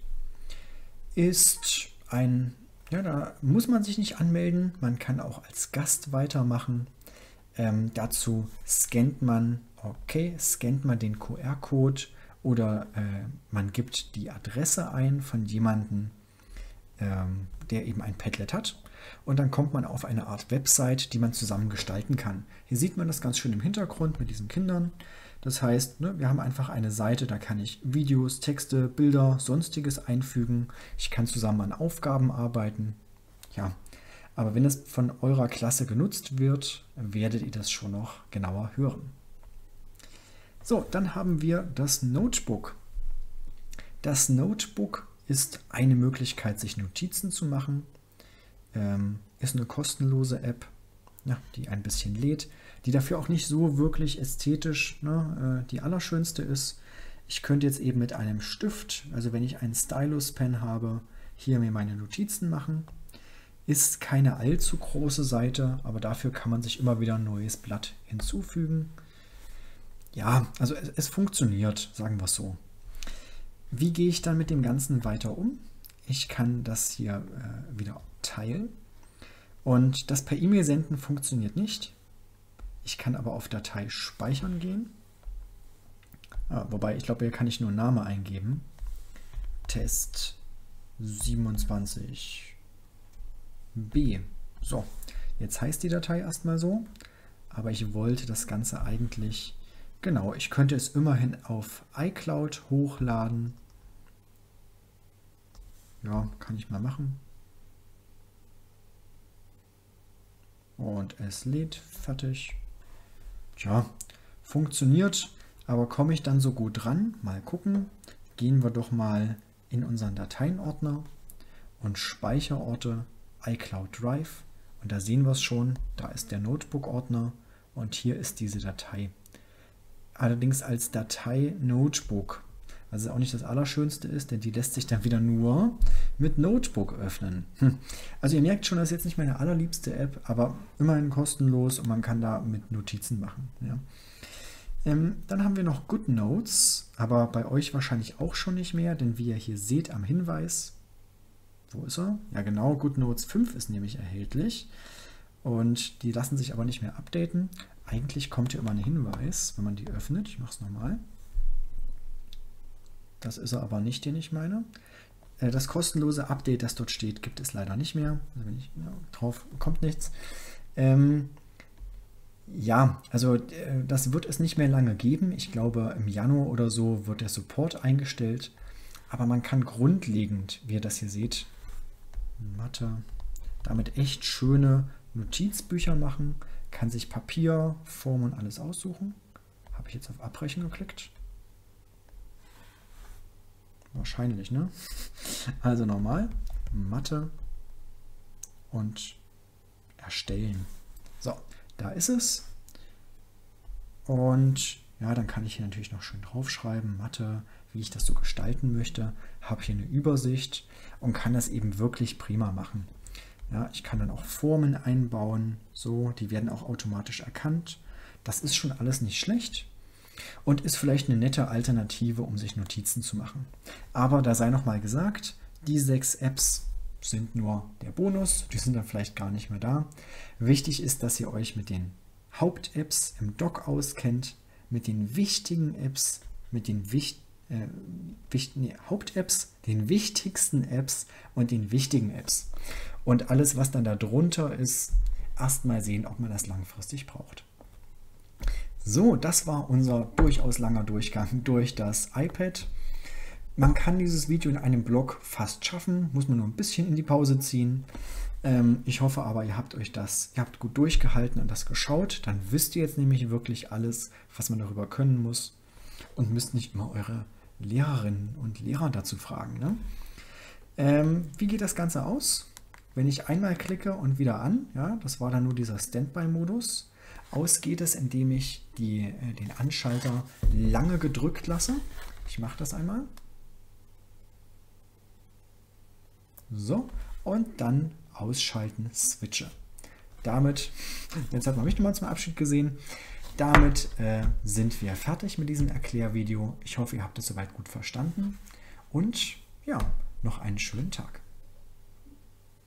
ist ein, ja, da muss man sich nicht anmelden. Man kann auch als Gast weitermachen. Ähm, dazu scannt man, okay, scannt man den QR-Code oder äh, man gibt die Adresse ein von jemandem, ähm, der eben ein Padlet hat. Und dann kommt man auf eine Art Website, die man zusammen gestalten kann. Hier sieht man das ganz schön im Hintergrund mit diesen Kindern. Das heißt, ne, wir haben einfach eine Seite, da kann ich Videos, Texte, Bilder, sonstiges einfügen. Ich kann zusammen an Aufgaben arbeiten. Ja, aber wenn es von eurer Klasse genutzt wird, werdet ihr das schon noch genauer hören. So, dann haben wir das Notebook. Das Notebook ist eine Möglichkeit, sich Notizen zu machen. Ähm, ist eine kostenlose App, ja, die ein bisschen lädt die dafür auch nicht so wirklich ästhetisch ne, äh, die allerschönste ist. Ich könnte jetzt eben mit einem Stift, also wenn ich einen Stylus-Pen habe, hier mir meine Notizen machen. Ist keine allzu große Seite, aber dafür kann man sich immer wieder ein neues Blatt hinzufügen. Ja, also es, es funktioniert, sagen wir es so. Wie gehe ich dann mit dem Ganzen weiter um? Ich kann das hier äh, wieder teilen. Und das per E-Mail senden funktioniert nicht. Ich kann aber auf Datei speichern gehen. Ah, wobei, ich glaube, hier kann ich nur Name eingeben. Test 27b. So, jetzt heißt die Datei erstmal so, aber ich wollte das Ganze eigentlich, genau, ich könnte es immerhin auf iCloud hochladen. Ja, kann ich mal machen. Und es lädt fertig. Tja, funktioniert, aber komme ich dann so gut dran? Mal gucken. Gehen wir doch mal in unseren Dateienordner und Speicherorte iCloud Drive. Und da sehen wir es schon, da ist der Notebook-Ordner und hier ist diese Datei. Allerdings als Datei Notebook was auch nicht das Allerschönste ist, denn die lässt sich dann wieder nur mit Notebook öffnen. Hm. Also ihr merkt schon, das ist jetzt nicht meine allerliebste App, aber immerhin kostenlos und man kann da mit Notizen machen. Ja. Ähm, dann haben wir noch GoodNotes, aber bei euch wahrscheinlich auch schon nicht mehr, denn wie ihr hier seht am Hinweis, wo ist er? Ja genau, GoodNotes 5 ist nämlich erhältlich und die lassen sich aber nicht mehr updaten. Eigentlich kommt hier immer ein Hinweis, wenn man die öffnet. Ich mache es nochmal. Das ist er aber nicht, den ich meine. Äh, das kostenlose Update, das dort steht, gibt es leider nicht mehr. Also wenn ich ja, drauf kommt nichts. Ähm, ja, also äh, das wird es nicht mehr lange geben. Ich glaube, im Januar oder so wird der Support eingestellt. Aber man kann grundlegend, wie ihr das hier seht, Mathe, damit echt schöne Notizbücher machen, kann sich Papier, Form und alles aussuchen. Habe ich jetzt auf Abbrechen geklickt? Wahrscheinlich, ne? Also normal, Mathe und erstellen. So, da ist es. Und ja, dann kann ich hier natürlich noch schön draufschreiben, Mathe, wie ich das so gestalten möchte. Habe hier eine Übersicht und kann das eben wirklich prima machen. Ja, ich kann dann auch Formen einbauen, so, die werden auch automatisch erkannt. Das ist schon alles nicht schlecht und ist vielleicht eine nette Alternative, um sich Notizen zu machen. Aber da sei nochmal gesagt, die sechs Apps sind nur der Bonus, die sind dann vielleicht gar nicht mehr da. Wichtig ist, dass ihr euch mit den Haupt-Apps im Dock auskennt, mit den wichtigen Apps, mit den wichtigen äh, nee, Haupt-Apps, den wichtigsten Apps und den wichtigen Apps. Und alles, was dann da drunter ist, erstmal sehen, ob man das langfristig braucht. So, das war unser durchaus langer Durchgang durch das iPad. man kann dieses Video in einem Blog fast schaffen, muss man nur ein bisschen in die Pause ziehen. Ähm, ich hoffe aber, ihr habt euch das, ihr habt gut durchgehalten und das geschaut. Dann wisst ihr jetzt nämlich wirklich alles, was man darüber können muss und müsst nicht immer eure Lehrerinnen und Lehrer dazu fragen. Ne? Ähm, wie geht das Ganze aus? Wenn ich einmal klicke und wieder an, ja, das war dann nur dieser Standby-Modus. Aus geht es, indem ich die, äh, den Anschalter lange gedrückt lasse. Ich mache das einmal. So, und dann ausschalten, switche. Damit, jetzt hat man mich nochmal zum Abschied gesehen. Damit äh, sind wir fertig mit diesem Erklärvideo. Ich hoffe, ihr habt es soweit gut verstanden. Und ja, noch einen schönen Tag.